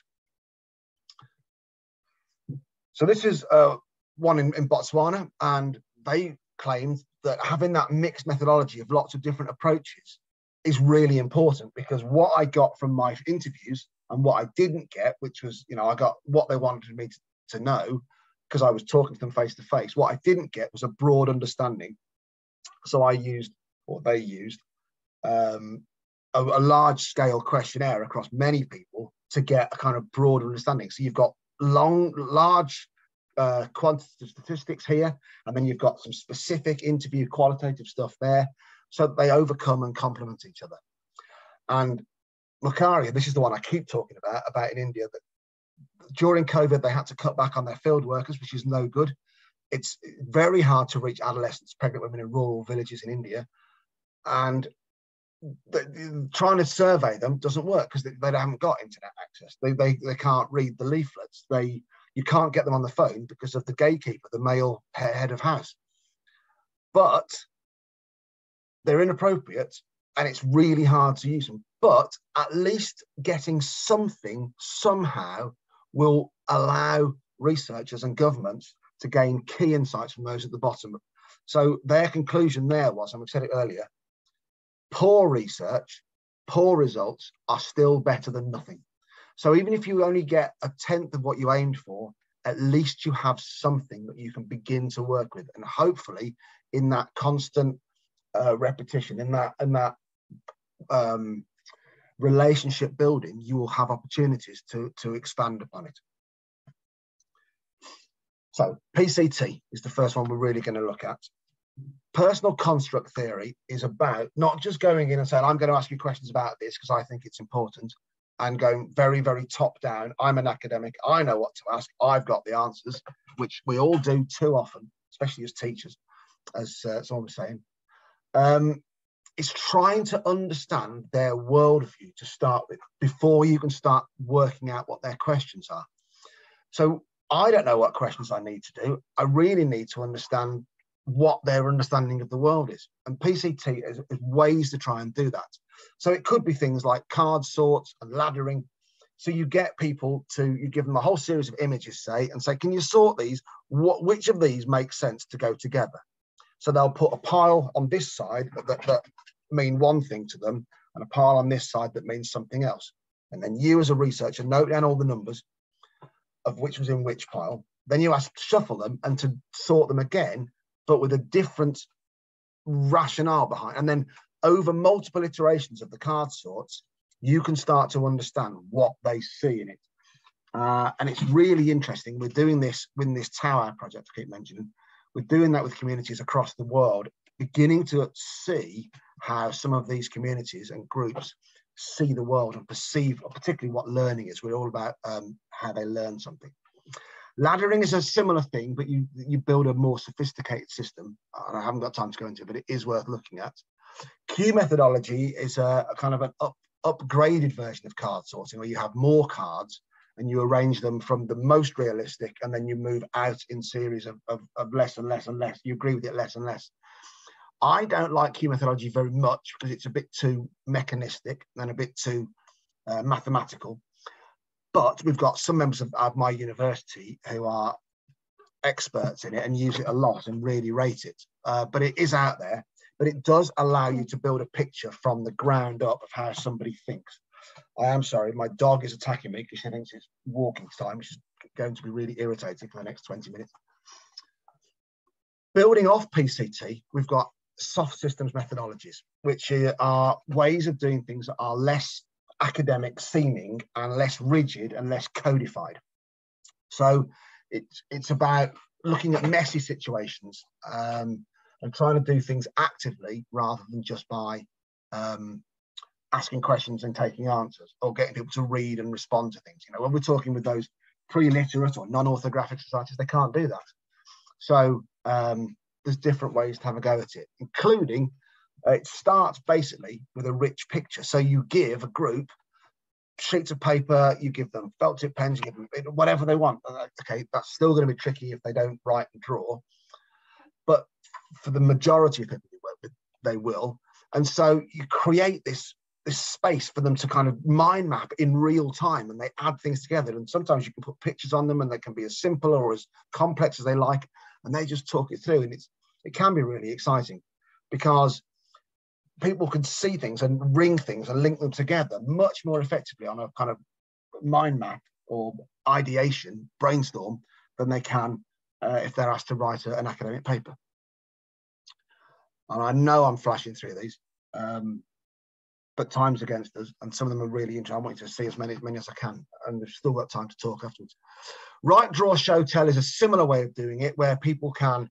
So this is uh, one in, in Botswana, and they claimed that having that mixed methodology of lots of different approaches is really important because what I got from my interviews and what I didn't get, which was, you know, I got what they wanted me to, to know because I was talking to them face to face. What I didn't get was a broad understanding. So I used, or they used, um, a, a large scale questionnaire across many people to get a kind of broad understanding. So you've got long, large uh, quantitative statistics here, and then you've got some specific interview qualitative stuff there, so that they overcome and complement each other. And Macharia, this is the one I keep talking about, about in India, that during COVID, they had to cut back on their field workers, which is no good. It's very hard to reach adolescents, pregnant women in rural villages in India. And trying to survey them doesn't work because they, they haven't got internet access. They, they, they can't read the leaflets. They you can't get them on the phone because of the gatekeeper, the male head of house. But they're inappropriate and it's really hard to use them. But at least getting something somehow will allow researchers and governments to gain key insights from those at the bottom. So their conclusion there was, and we've said it earlier, poor research, poor results are still better than nothing. So even if you only get a tenth of what you aimed for, at least you have something that you can begin to work with. And hopefully in that constant uh, repetition, in that, in that um, relationship building, you will have opportunities to, to expand upon it. So PCT is the first one we're really going to look at. Personal construct theory is about not just going in and saying, I'm going to ask you questions about this because I think it's important, and going very, very top down. I'm an academic. I know what to ask. I've got the answers, which we all do too often, especially as teachers, as uh, someone was saying. Um, it's trying to understand their worldview to start with before you can start working out what their questions are. So I don't know what questions I need to do. I really need to understand what their understanding of the world is. And PCT is, is, ways to try and do that. So it could be things like card sorts and laddering. So you get people to, you give them a whole series of images, say, and say, can you sort these? What, which of these makes sense to go together? So they'll put a pile on this side that, that mean one thing to them and a pile on this side that means something else. And then you as a researcher note down all the numbers of which was in which pile. Then you ask to shuffle them and to sort them again, but with a different rationale behind. And then over multiple iterations of the card sorts, you can start to understand what they see in it. Uh, and it's really interesting. We're doing this with this Tower project I keep mentioning. We're doing that with communities across the world, beginning to see how some of these communities and groups see the world and perceive, particularly what learning is. We're all about um, how they learn something. Laddering is a similar thing, but you you build a more sophisticated system. And I haven't got time to go into it, but it is worth looking at. Q methodology is a, a kind of an up, upgraded version of card sorting, where you have more cards and you arrange them from the most realistic, and then you move out in series of, of, of less and less and less. You agree with it less and less. I don't like Q methodology very much because it's a bit too mechanistic and a bit too uh, mathematical. But we've got some members of, of, my university who are experts in it and use it a lot and really rate it. Uh, but it is out there, but it does allow you to build a picture from the ground up of how somebody thinks. I am sorry, my dog is attacking me because she thinks it's walking time, which is going to be really irritating for the next 20 minutes. Building off PCT, we've got soft systems methodologies, which are ways of doing things that are less academic seeming and less rigid and less codified. So it's it's about looking at messy situations um, and trying to do things actively rather than just by um, asking questions and taking answers or getting people to read and respond to things. You know, when we're talking with those pre-literate or non-orthographic societies, they can't do that. So um, there's different ways to have a go at it, including it starts basically with a rich picture. So you give a group sheets of paper, you give them felt tip pens, you give them whatever they want. Uh, okay, that's still going to be tricky if they don't write and draw, but for the majority of people you work with, they will. And so you create this this space for them to kind of mind map in real time and they add things together and sometimes you can put pictures on them and they can be as simple or as complex as they like and they just talk it through and it's it can be really exciting because people can see things and ring things and link them together much more effectively on a kind of mind map or ideation brainstorm than they can uh, if they're asked to write a, an academic paper and i know i'm flashing through these um, but time's against us, and some of them are really interesting. I want you to see as many, as many as I can, and we've still got time to talk afterwards. Write, draw, show, tell is a similar way of doing it, where people can,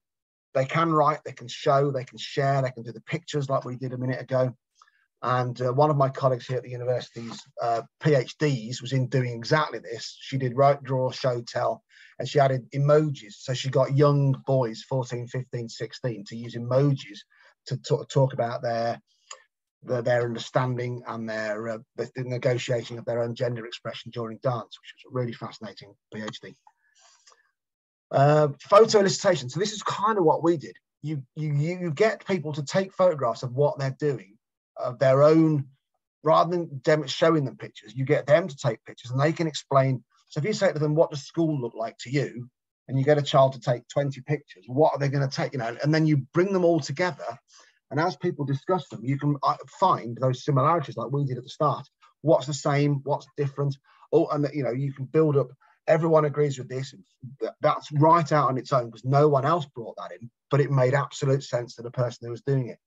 they can write, they can show, they can share, they can do the pictures like we did a minute ago. And uh, one of my colleagues here at the university's uh, PhDs was in doing exactly this. She did write, draw, show, tell, and she added emojis. So she got young boys, 14, 15, 16, to use emojis to talk about their the, their understanding and their uh, the, the, negotiating of their own gender expression during dance, which was a really fascinating PhD. Uh, photo elicitation. So this is kind of what we did. You, you you get people to take photographs of what they're doing, of their own, rather than them showing them pictures. You get them to take pictures, and they can explain So if you say to them, what does school look like to you? And you get a child to take 20 pictures, what are they going to take? You know, and then you bring them all together. And as people discuss them, you can uh, find those similarities like we did at the start. What's the same? What's different? Oh, and you know, you can build up everyone agrees with this. That's right out on its own because no one else brought that in, but it made absolute sense to the person who was doing it.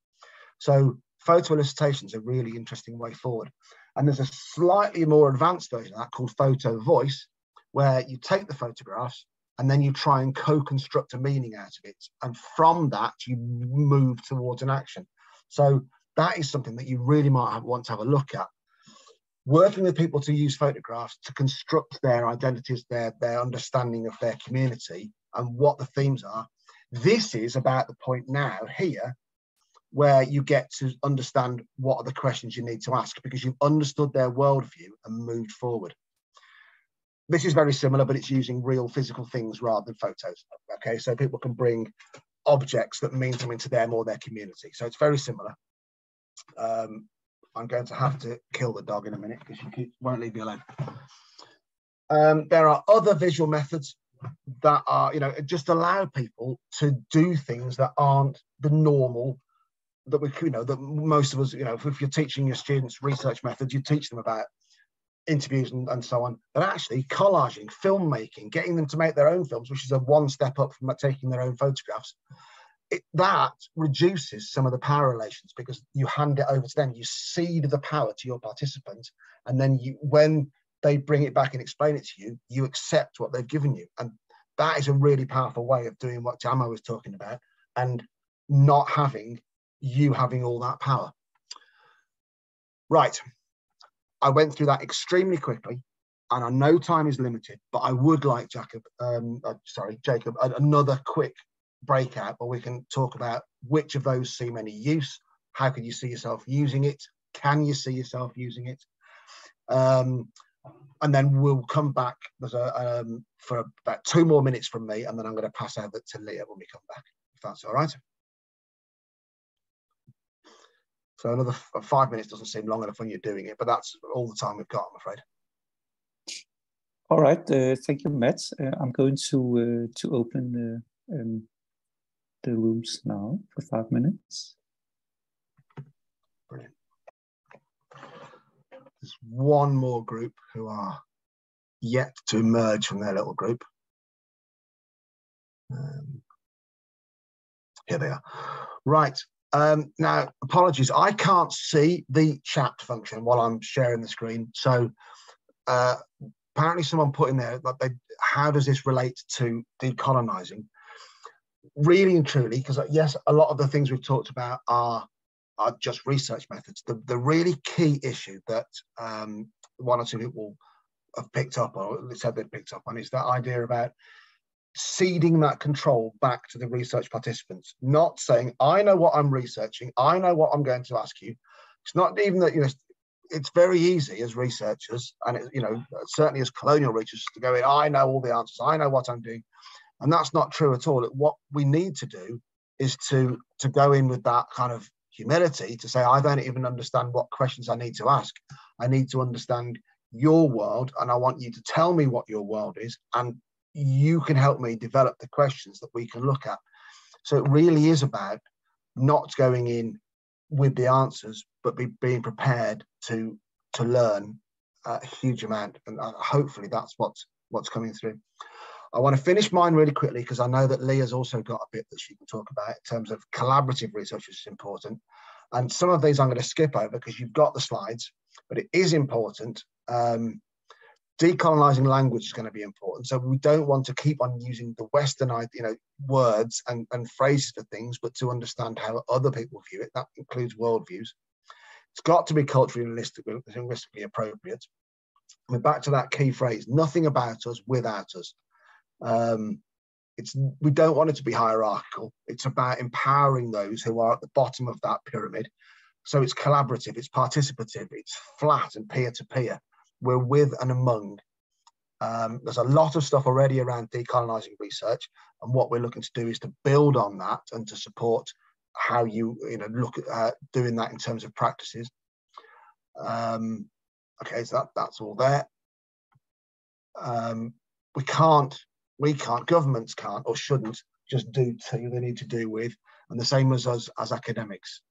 So photo elicitation is a really interesting way forward. And there's a slightly more advanced version of that called photo voice, where you take the photographs and then you try and co-construct a meaning out of it. And from that, you move towards an action. So that is something that you really might have, want to have a look at working with people to use photographs to construct their identities, their, their understanding of their community and what the themes are. This is about the point now here where you get to understand what are the questions you need to ask because you've understood their worldview and moved forward. This is very similar, but it's using real physical things rather than photos. Okay, so people can bring objects that mean something to them or their community. So it's very similar. Um, I'm going to have to kill the dog in a minute because she won't leave me alone. Um, there are other visual methods that are, you know, just allow people to do things that aren't the normal that we, you know, that most of us, you know, if you're teaching your students research methods, you teach them about interviews and, and so on, but actually collaging, filmmaking, getting them to make their own films, which is a one step up from taking their own photographs, it, that reduces some of the power relations because you hand it over to them. You cede the power to your participants and then you when they bring it back and explain it to you you accept what they've given you. And that is a really powerful way of doing what Jamo was talking about and not having you having all that power. Right. I went through that extremely quickly and i know time is limited but i would like jacob um, uh, sorry jacob another quick breakout where we can talk about which of those seem any use, how can you see yourself using it, can you see yourself using it, um, and then we'll come back a, um, for about two more minutes from me, and then I'm going to pass over to Leah when we come back, if that's all right. So another five minutes doesn't seem long enough when you're doing it, but that's all the time we've got, I'm afraid. All right, uh, thank you, Matt. Uh, I'm going to uh, to open uh, um, the rooms now for five minutes. Brilliant. There's one more group who are yet to emerge from their little group. Um, here they are. Right. Um, now, apologies, I can't see the chat function while I'm sharing the screen. So uh, apparently someone put in there, like they, how does this relate to decolonizing? Really and truly, because uh, yes, a lot of the things we've talked about are are just research methods. The the really key issue that um, one or two people have picked up or said they've picked up on is that idea about ceding that control back to the research participants, not saying, I know what I'm researching, I know what I'm going to ask you. It's not even that, you know, it's very easy as researchers and, it, you know, certainly as colonial researchers to go in, I know all the answers, I know what I'm doing. And that's not true at all. What we need to do is to, to go in with that kind of humility to say, I don't even understand what questions I need to ask. I need to understand your world and I want you to tell me what your world is and you can help me develop the questions that we can look at. So it really is about not going in with the answers, but be, being prepared to to learn a huge amount. And hopefully that's what's what's coming through. I want to finish mine really quickly because I know that Leah's also got a bit that she can talk about in terms of collaborative research, which is important. And some of these I'm going to skip over because you've got the slides, but it is important. Um, decolonizing language is going to be important. So we don't want to keep on using the Western, you know, words and, and phrases for things, but to understand how other people view it. That includes worldviews. It's got to be culturally and linguistically appropriate. We're back to that key phrase, nothing about us without us. Um, it's we don't want it to be hierarchical. It's about empowering those who are at the bottom of that pyramid. So it's collaborative, it's participative, it's flat and peer to peer. We're with and among. Um, there's a lot of stuff already around decolonizing research, and what we're looking to do is to build on that and to support how you you know look at uh, doing that in terms of practices. Um, okay, so that, that's all there. um, we can't, we can't, governments can't or shouldn't just do to, they need to do with, and the same as us as academics.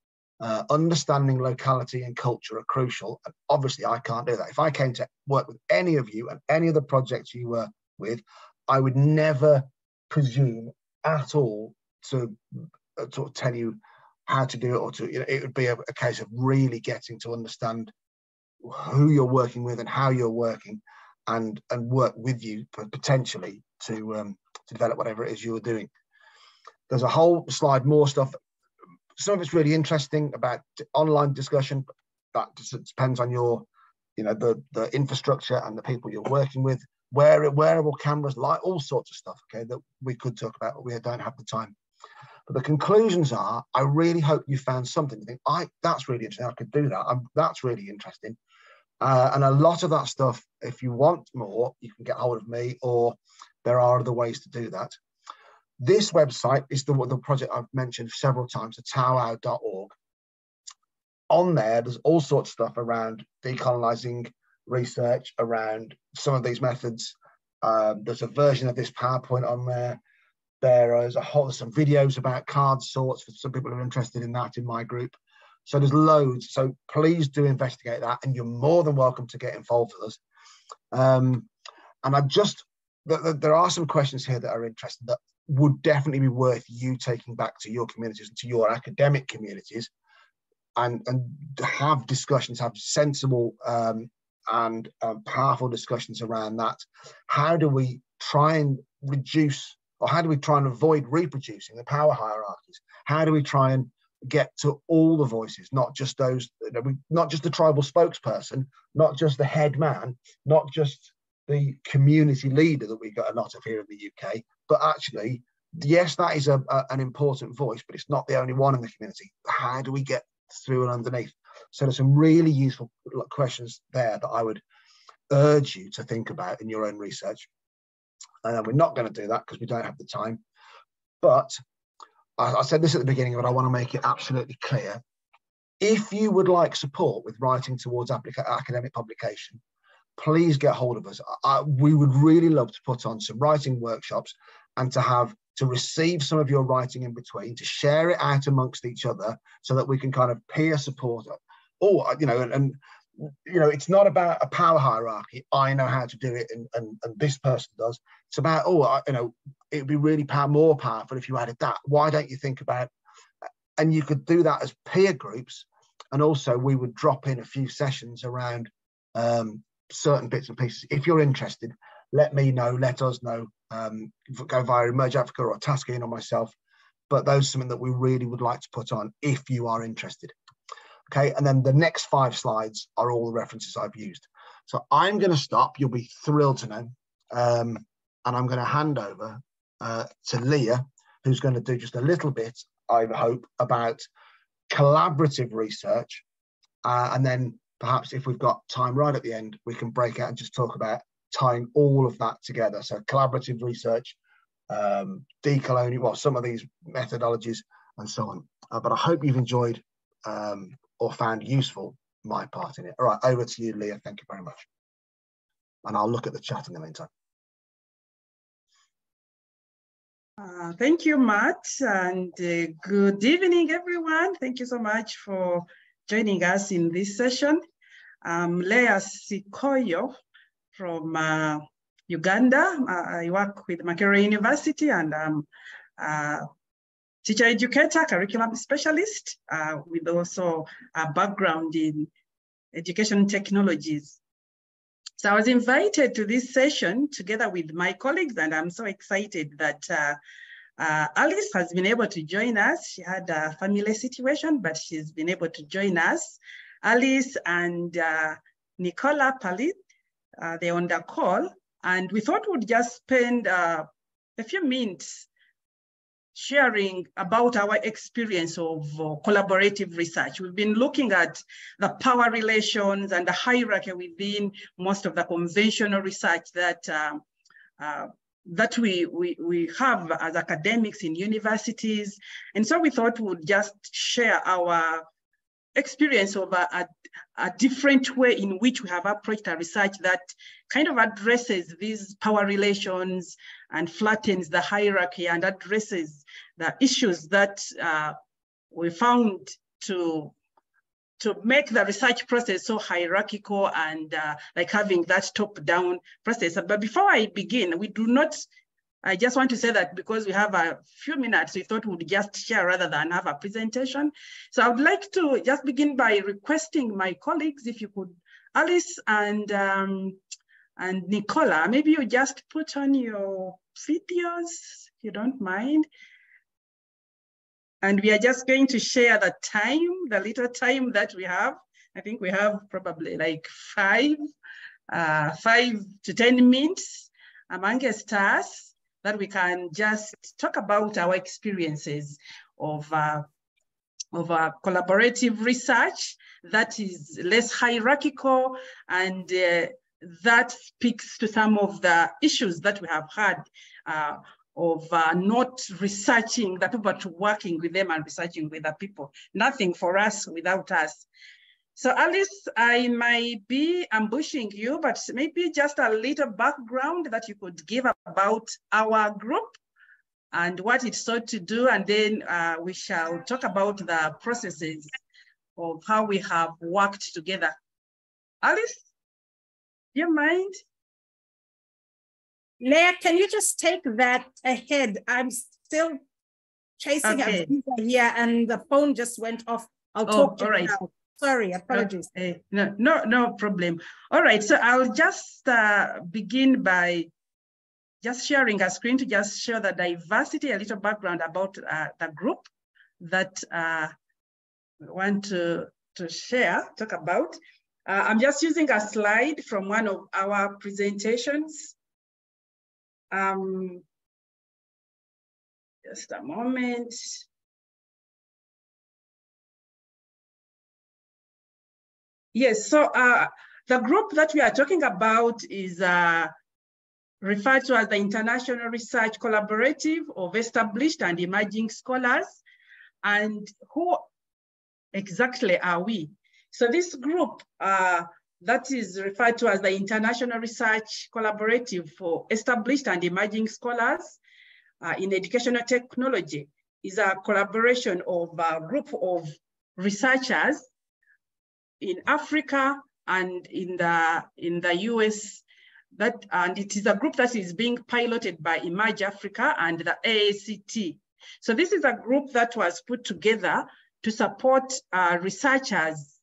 Uh, understanding locality and culture are crucial. And obviously, I can't do that. If I came to work with any of you and any of the projects you were with, I would never presume at all to, uh, to tell you how to do it or to, you know, it would be a, a case of really getting to understand who you're working with and how you're working and and work with you potentially to um, to develop whatever it is you're doing. There's a whole slide more stuff. Some of it's really interesting about online discussion. That depends on your, you know, the the infrastructure and the people you're working with. Wear wearable cameras, like all sorts of stuff. Okay, that we could talk about, but we don't have the time. But the conclusions are, I really hope you found something. You think, I that's really interesting. I could do that. I'm, that's really interesting. Uh, and a lot of that stuff, if you want more, you can get hold of me, or there are other ways to do that. This website is the, the project I've mentioned several times, the towwow.org. On there, there's all sorts of stuff around decolonizing research, around some of these methods. Um, there's a version of this PowerPoint on there. There is a whole some videos about card sorts for some people who are interested in that in my group. So there's loads. So please do investigate that, and you're more than welcome to get involved with us. Um, and I just there are some questions here that are interesting that would definitely be worth you taking back to your communities and to your academic communities, and and have discussions, have sensible um, and um, powerful discussions around that. How do we try and reduce, or how do we try and avoid reproducing the power hierarchies? How do we try and get to all the voices, not just those, not just the tribal spokesperson, not just the head man, not just the community leader that we got a lot of here in the UK, but actually, yes, that is a, a, an important voice, but it's not the only one in the community. How do we get through and underneath? So there's some really useful questions there that I would urge you to think about in your own research. And we're not going to do that because we don't have the time. But I, I said this at the beginning, but I want to make it absolutely clear. If you would like support with writing towards academic publication, please get hold of us. I, we would really love to put on some writing workshops and to have to receive some of your writing in between, to share it out amongst each other so that we can kind of peer support. Or, you know, and, and you know, it's not about a power hierarchy. I know how to do it, and, and, and this person does. It's about, oh, I, you know, it would be really power, more powerful if you added that. Why don't you think about? And you could do that as peer groups, and also we would drop in a few sessions around um, certain bits and pieces. If you're interested, let me know. Let us know. Um, go via Emerge Africa or Taskeen or myself. But those are something that we really would like to put on if you are interested. Okay, and then the next five slides are all the references I've used. So I'm going to stop. You'll be thrilled to know. Um, and I'm going to hand over uh, to Leah, who's going to do just a little bit, I hope, about collaborative research. Uh, and then perhaps if we've got time right at the end, we can break out and just talk about tying all of that together. So collaborative research, um, decolonial, well, some of these methodologies and so on. Uh, but I hope you've enjoyed um, or found useful my part in it. All right, over to you, Leah. Thank you very much. And I'll look at the chat in the meantime. Uh, thank you, Matt, and uh, good evening, everyone. Thank you so much for joining us in this session. I'm Leah Sikoyo from uh, Uganda. I work with Makerere University and I'm a teacher educator, curriculum specialist uh, with also a background in education technologies. So I was invited to this session together with my colleagues and I'm so excited that uh, uh, Alice has been able to join us. She had a family situation, but she's been able to join us. Alice and uh, Nicola Palit, uh, they're on the call. And we thought we'd just spend uh, a few minutes sharing about our experience of uh, collaborative research. We've been looking at the power relations and the hierarchy within most of the conventional research that uh, uh, that we, we, we have as academics in universities. And so we thought we'd just share our experience of a, a, a, different way in which we have approached our research that kind of addresses these power relations and flattens the hierarchy and addresses the issues that uh, we found to to make the research process so hierarchical and uh, like having that top-down process. But before I begin, we do not I just want to say that because we have a few minutes, we thought we'd just share rather than have a presentation. So I would like to just begin by requesting my colleagues, if you could, Alice and, um, and Nicola, maybe you just put on your videos, if you don't mind. And we are just going to share the time, the little time that we have. I think we have probably like five, uh, five to 10 minutes amongst us that we can just talk about our experiences of, uh, of uh, collaborative research that is less hierarchical and uh, that speaks to some of the issues that we have had uh, of uh, not researching the people, but working with them and researching with the people. Nothing for us without us. So Alice, I might be ambushing you, but maybe just a little background that you could give about our group and what it sought to do. And then uh, we shall talk about the processes of how we have worked together. Alice, do you mind? Leah, can you just take that ahead? I'm still chasing okay. a visa here and the phone just went off. I'll oh, talk to you now. Sorry, apologies. Okay. No, no, no problem. All right, so I'll just uh, begin by just sharing a screen to just show the diversity, a little background about uh, the group that uh, want to, to share, talk about. Uh, I'm just using a slide from one of our presentations. Um, just a moment. Yes, so uh, the group that we are talking about is uh, referred to as the International Research Collaborative of Established and Emerging Scholars. And who exactly are we? So this group uh, that is referred to as the International Research Collaborative for Established and Emerging Scholars uh, in Educational Technology is a collaboration of a group of researchers in Africa and in the in the US. That and it is a group that is being piloted by Emerge Africa and the AECT. So this is a group that was put together to support uh, researchers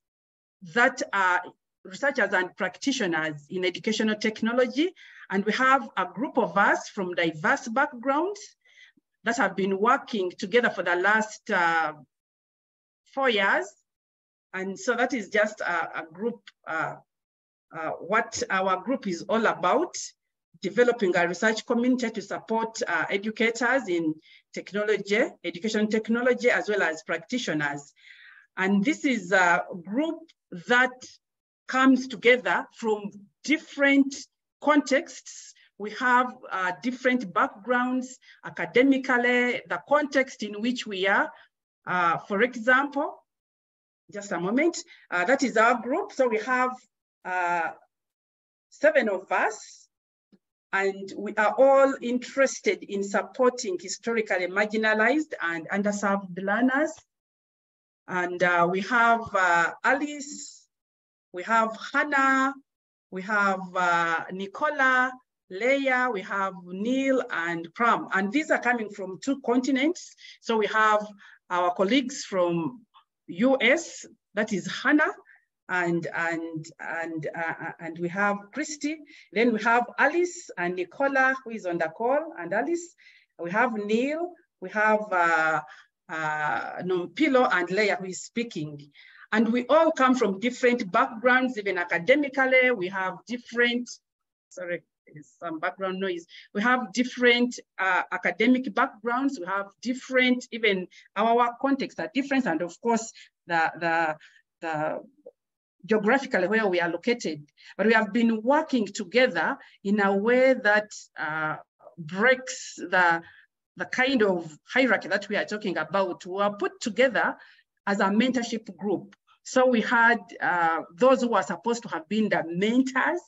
that are researchers and practitioners in educational technology. And we have a group of us from diverse backgrounds that have been working together for the last uh, four years and so that is just a, a group, uh, uh, what our group is all about, developing a research community to support uh, educators in technology, education technology, as well as practitioners. And this is a group that comes together from different contexts. We have uh, different backgrounds academically, the context in which we are. Uh, for example, just a moment. Uh, that is our group. So we have uh, seven of us, and we are all interested in supporting historically marginalized and underserved learners. And uh, we have uh, Alice, we have Hannah, we have uh, Nicola, Leah, we have Neil and Pram. And these are coming from two continents. So we have our colleagues from US, that is Hannah, and and and uh, and we have Christy. Then we have Alice and Nicola, who is on the call, and Alice. We have Neil. We have uh, uh, Nompilo and Leah, who is speaking. And we all come from different backgrounds, even academically. We have different, sorry, some background noise. We have different uh, academic backgrounds. We have different, even our contexts are different. And of course, the, the, the geographically where we are located. But we have been working together in a way that uh, breaks the, the kind of hierarchy that we are talking about. We are put together as a mentorship group. So we had uh, those who were supposed to have been the mentors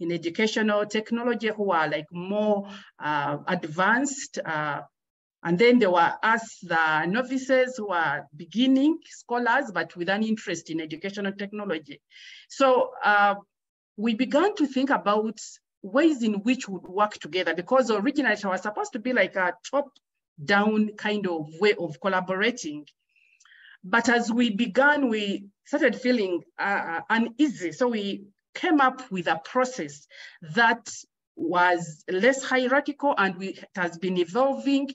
in educational technology who are like more uh, advanced. Uh, and then there were us, the novices who are beginning scholars, but with an interest in educational technology. So uh, we began to think about ways in which we would work together because originally it was supposed to be like a top down kind of way of collaborating. But as we began, we started feeling uh, uneasy. So we came up with a process that was less hierarchical and we, it has been evolving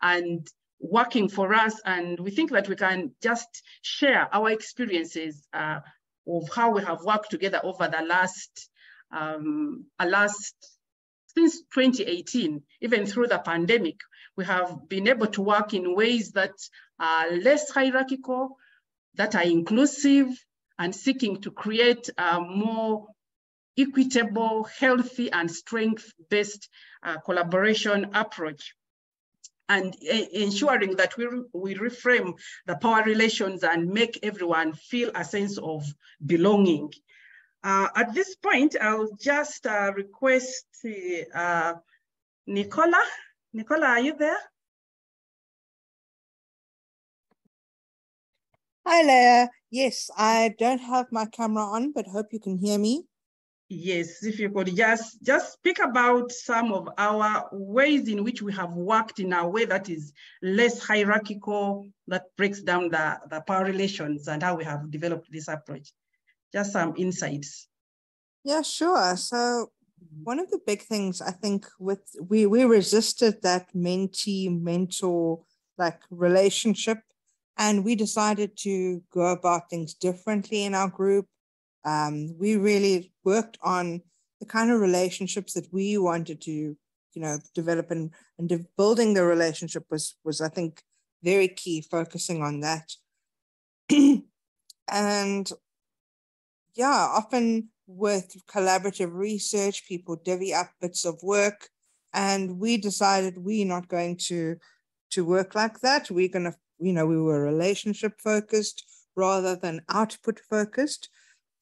and working for us. And we think that we can just share our experiences uh, of how we have worked together over the last, um, last since 2018, even through the pandemic, we have been able to work in ways that are less hierarchical, that are inclusive, and seeking to create a more equitable, healthy, and strength-based uh, collaboration approach and ensuring that we, we reframe the power relations and make everyone feel a sense of belonging. Uh, at this point, I'll just uh, request uh, Nicola. Nicola, are you there? Hi, Leah. Yes, I don't have my camera on, but hope you can hear me. Yes, if you could just, just speak about some of our ways in which we have worked in a way that is less hierarchical, that breaks down the, the power relations and how we have developed this approach. Just some insights. Yeah, sure. So mm-hmm. one of the big things I think with we we resisted that mentee mentor like relationship and we decided to go about things differently in our group. Um, we really worked on the kind of relationships that we wanted to you know develop and and de- building the relationship was was i think very key focusing on that. And yeah often with collaborative research people divvy up bits of work and we decided we're not going to to work like that. We're going to you know we were relationship focused rather than output focused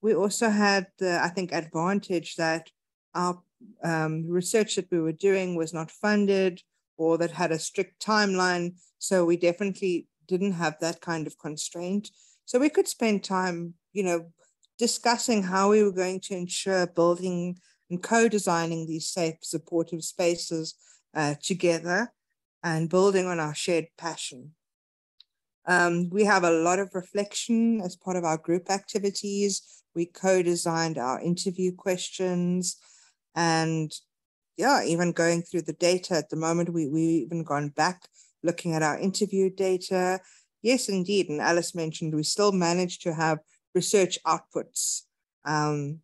we also had the, I think, advantage that our um, research that we were doing was not funded or that had a strict timeline. So we definitely didn't have that kind of constraint. So we could spend time, you know, discussing how we were going to ensure building and co-designing these safe, supportive spaces uh, together and building on our shared passion. Um, we have a lot of reflection as part of our group activities. We co designed our interview questions and yeah, even going through the data at the moment, we, we've even gone back looking at our interview data. Yes, indeed. And Alice mentioned we still managed to have research outputs. Um,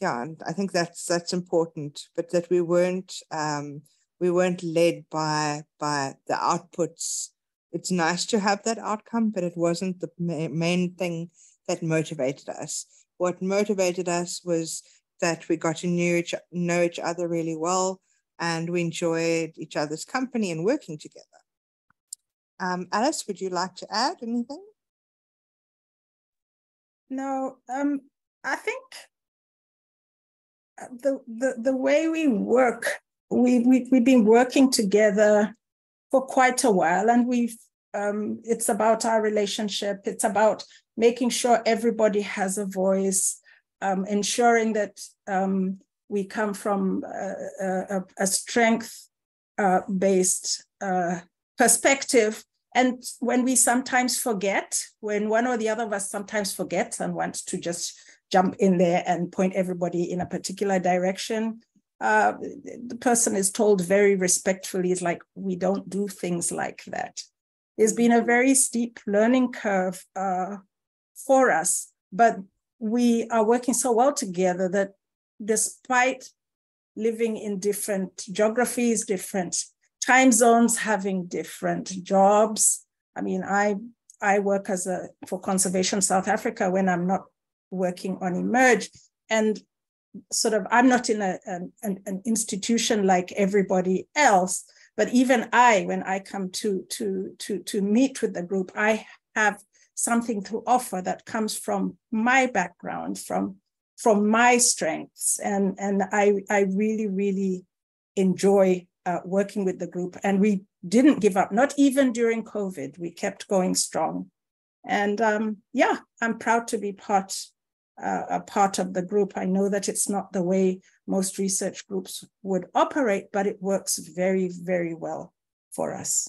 yeah, and I think that's that's important, but that we weren't um, we weren't led by by the outputs it's nice to have that outcome, but it wasn't the main thing that motivated us. What motivated us was that we got to know each, know each other really well and we enjoyed each other's company and working together. Um, Alice, would you like to add anything? No, um, I think uh, the, the, the way we work, we, we, we've been working together for quite a while, and we've um, it's about our relationship. It's about making sure everybody has a voice, um, ensuring that um, we come from a, a, a strength-based uh, uh, perspective. And when we sometimes forget, when one or the other of us sometimes forgets and wants to just jump in there and point everybody in a particular direction, uh, the person is told very respectfully, is like, we don't do things like that. It's been a very steep learning curve uh, for us, but we are working so well together that despite living in different geographies, different time zones, having different jobs. I mean, I I work as a for Conservation South Africa when I'm not working on Emerge, and sort of I'm not in a, an, an institution like everybody else, but even I, when I come to to to to meet with the group, I have something to offer that comes from my background, from from my strengths, and and I I really really enjoy uh, working with the group, and we didn't give up, not even during COVID. We kept going strong, and um, yeah, I'm proud to be part uh, a part of the group. I know that it's not the way most research groups would operate, but it works very, very well for us.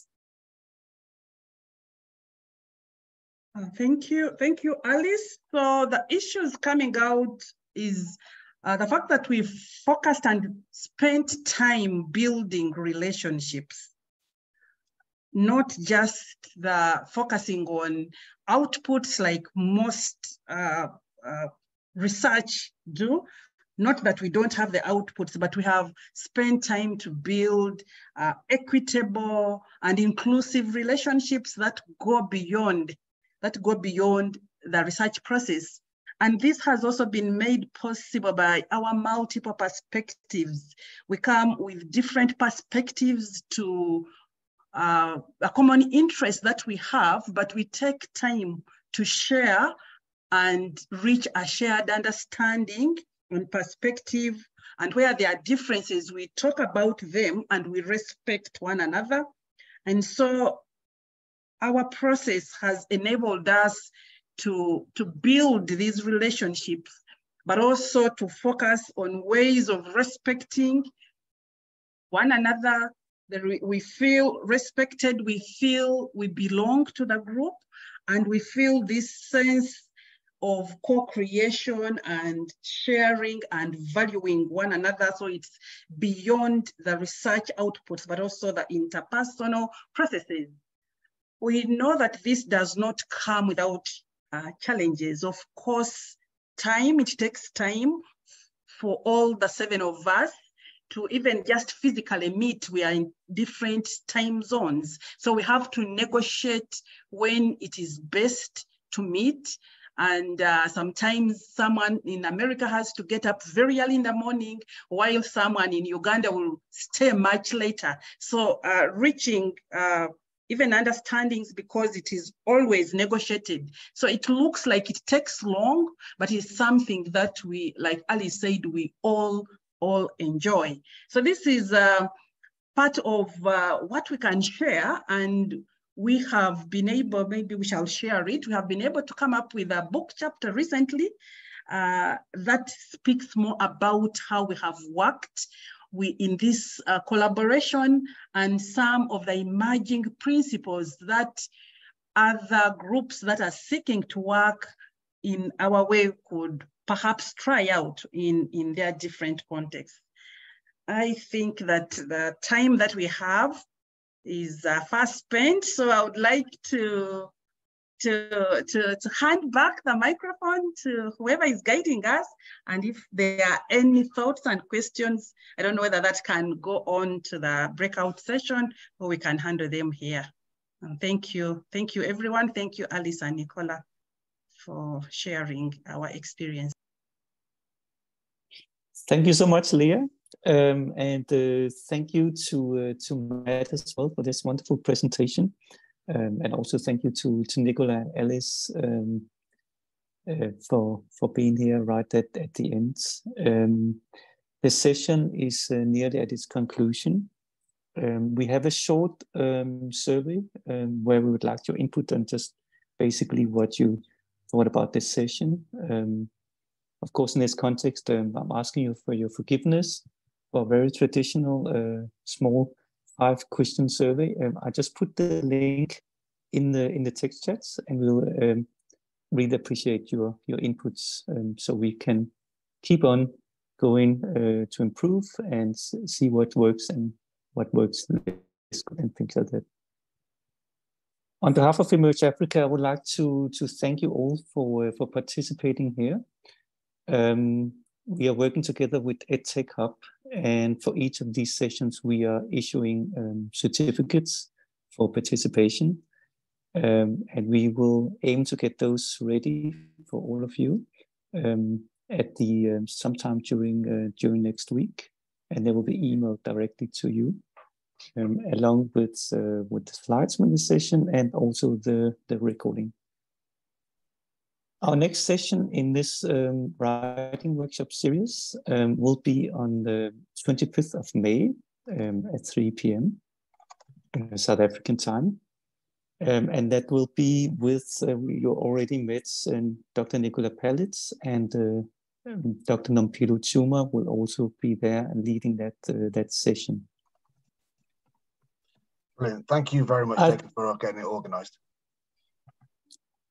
Uh, thank you. Thank you, Alice. So the issues coming out is uh, the fact that we've focused and spent time building relationships, not just the focusing on outputs like most uh, uh research do, not that we don't have the outputs, but we have spent time to build uh, equitable and inclusive relationships that go beyond that go beyond the research process. And this has also been made possible by our multiple perspectives. We come with different perspectives to uh, a common interest that we have, but we take time to share and reach a shared understanding and perspective. And where there are differences, we talk about them and we respect one another. And so our process has enabled us to, to build these relationships, but also to focus on ways of respecting one another. That We feel respected, we feel we belong to the group, and we feel this sense of co-creation and sharing and valuing one another. So it's beyond the research outputs, but also the interpersonal processes we know that this does not come without uh, challenges. Of course, time, it takes time for all the seven of us to even just physically meet. We are in different time zones. So we have to negotiate when it is best to meet. And uh, sometimes someone in America has to get up very early in the morning, while someone in Uganda will stay much later. So uh, reaching uh, even understandings because it is always negotiated. So it looks like it takes long, but it's something that we, like Ali said, we all all enjoy. So this is uh, part of uh, what we can share and we have been able, maybe we shall share it, we have been able to come up with a book chapter recently uh, that speaks more about how we have worked we in this uh, collaboration and some of the emerging principles that other groups that are seeking to work in our way could perhaps try out in, in their different contexts. I think that the time that we have is uh, fast spent, so I would like to to, to, to hand back the microphone to whoever is guiding us. And if there are any thoughts and questions, I don't know whether that can go on to the breakout session or we can handle them here. And thank you. Thank you, everyone. Thank you, Alice and Nicola, for sharing our experience. Thank you so much, Leah. Um, and uh, thank you to, uh, to Matt as well for this wonderful presentation. Um, and also thank you to, to Nicola Alice um, uh, for, for being here right at, at the end. Um, the session is nearly at its conclusion. Um, we have a short um, survey um, where we would like your input on just basically what you thought about this session. of course, in this context, I'm asking you for your forgiveness a very traditional uh, small five question survey. Um, I just put the link in the in the text chats, and we'll um, really appreciate your your inputs um, so we can keep on going uh, to improve and see what works and what works and things like that. On behalf of Emerge Africa, I would like to to thank you all for uh, for participating here. Um, we are working together with EdTech Hub, and for each of these sessions, we are issuing um, certificates for participation. Um, and we will aim to get those ready for all of you um, at the um, sometime during uh, during next week, and they will be emailed directly to you, um, along with uh, with the slides from the session and also the the recording. Our next session in this um, writing workshop series um, will be on the 25th of May um, at 3 p.m. Uh, South African time. Um, and that will be with, uh, you already met um, Dr. Nicola Pallitt and uh, um, Dr. Nompilo Tshuma will also be there and leading that, uh, that session. Brilliant. Thank you very much, Uh, Jacob, for getting it organised.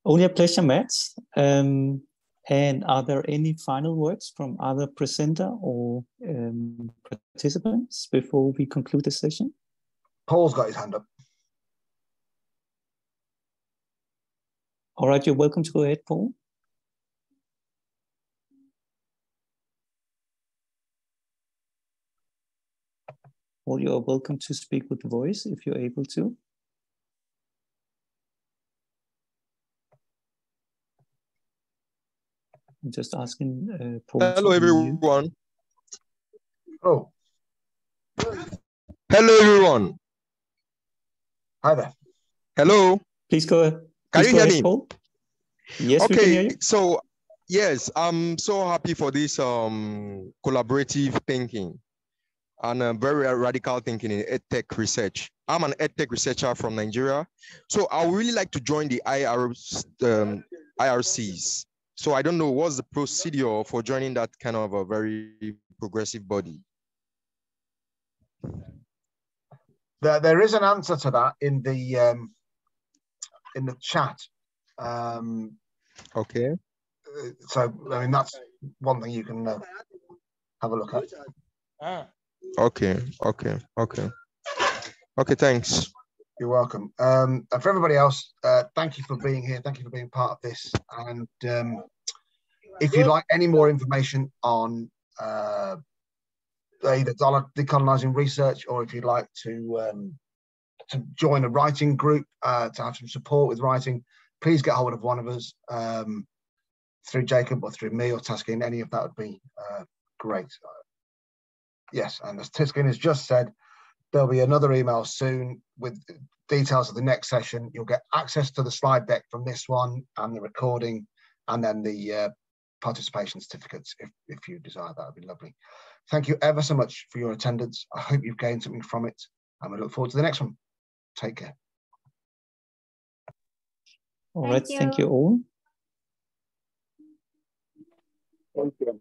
Only a pleasure, Matt. Um, and are there any final words from other presenter or um, participants before we conclude the session? Paul's got his hand up. All right, you're welcome to go ahead, Paul. Or you're welcome to speak with the voice if you're able to. I'm just asking uh, Paul. Hello, unmute. everyone. Oh, Hello, everyone. hi there. Hello. Please go ahead. Can you go hear ahead, me? Paul. Yes, we can hear Okay. you. So, yes, I'm so happy for this um, collaborative thinking and uh, very radical thinking in edtech research. I'm an edtech researcher from Nigeria, so I would really like to join the IR, um, IRCs. So I don't know what's the procedure for joining that kind of a very progressive body. There, there is an answer to that in the um, in the chat. Um, Okay. uh, so I mean that's one thing you can uh, have a look at. Okay. Okay. Okay. Okay. Thanks. You're welcome. Um, and for everybody else, uh, thank you for being here. Thank you for being part of this. And um, if you'd like any more information on uh, either dollar decolonizing research, or if you'd like to um, to join a writing group uh, to have some support with writing, please get hold of one of us um, through Jacob or through me or Taskeen. Any of that would be uh, great. Yes, and as Taskeen has just said, there'll be another email soon with details of the next session. You'll get access to the slide deck from this one and the recording, and then the uh, participation certificates if, if you desire. That would be lovely. Thank you ever so much for your attendance. I hope you've gained something from it, and we look forward to the next one. Take care. All Thank right, thank you. you all. Thank you.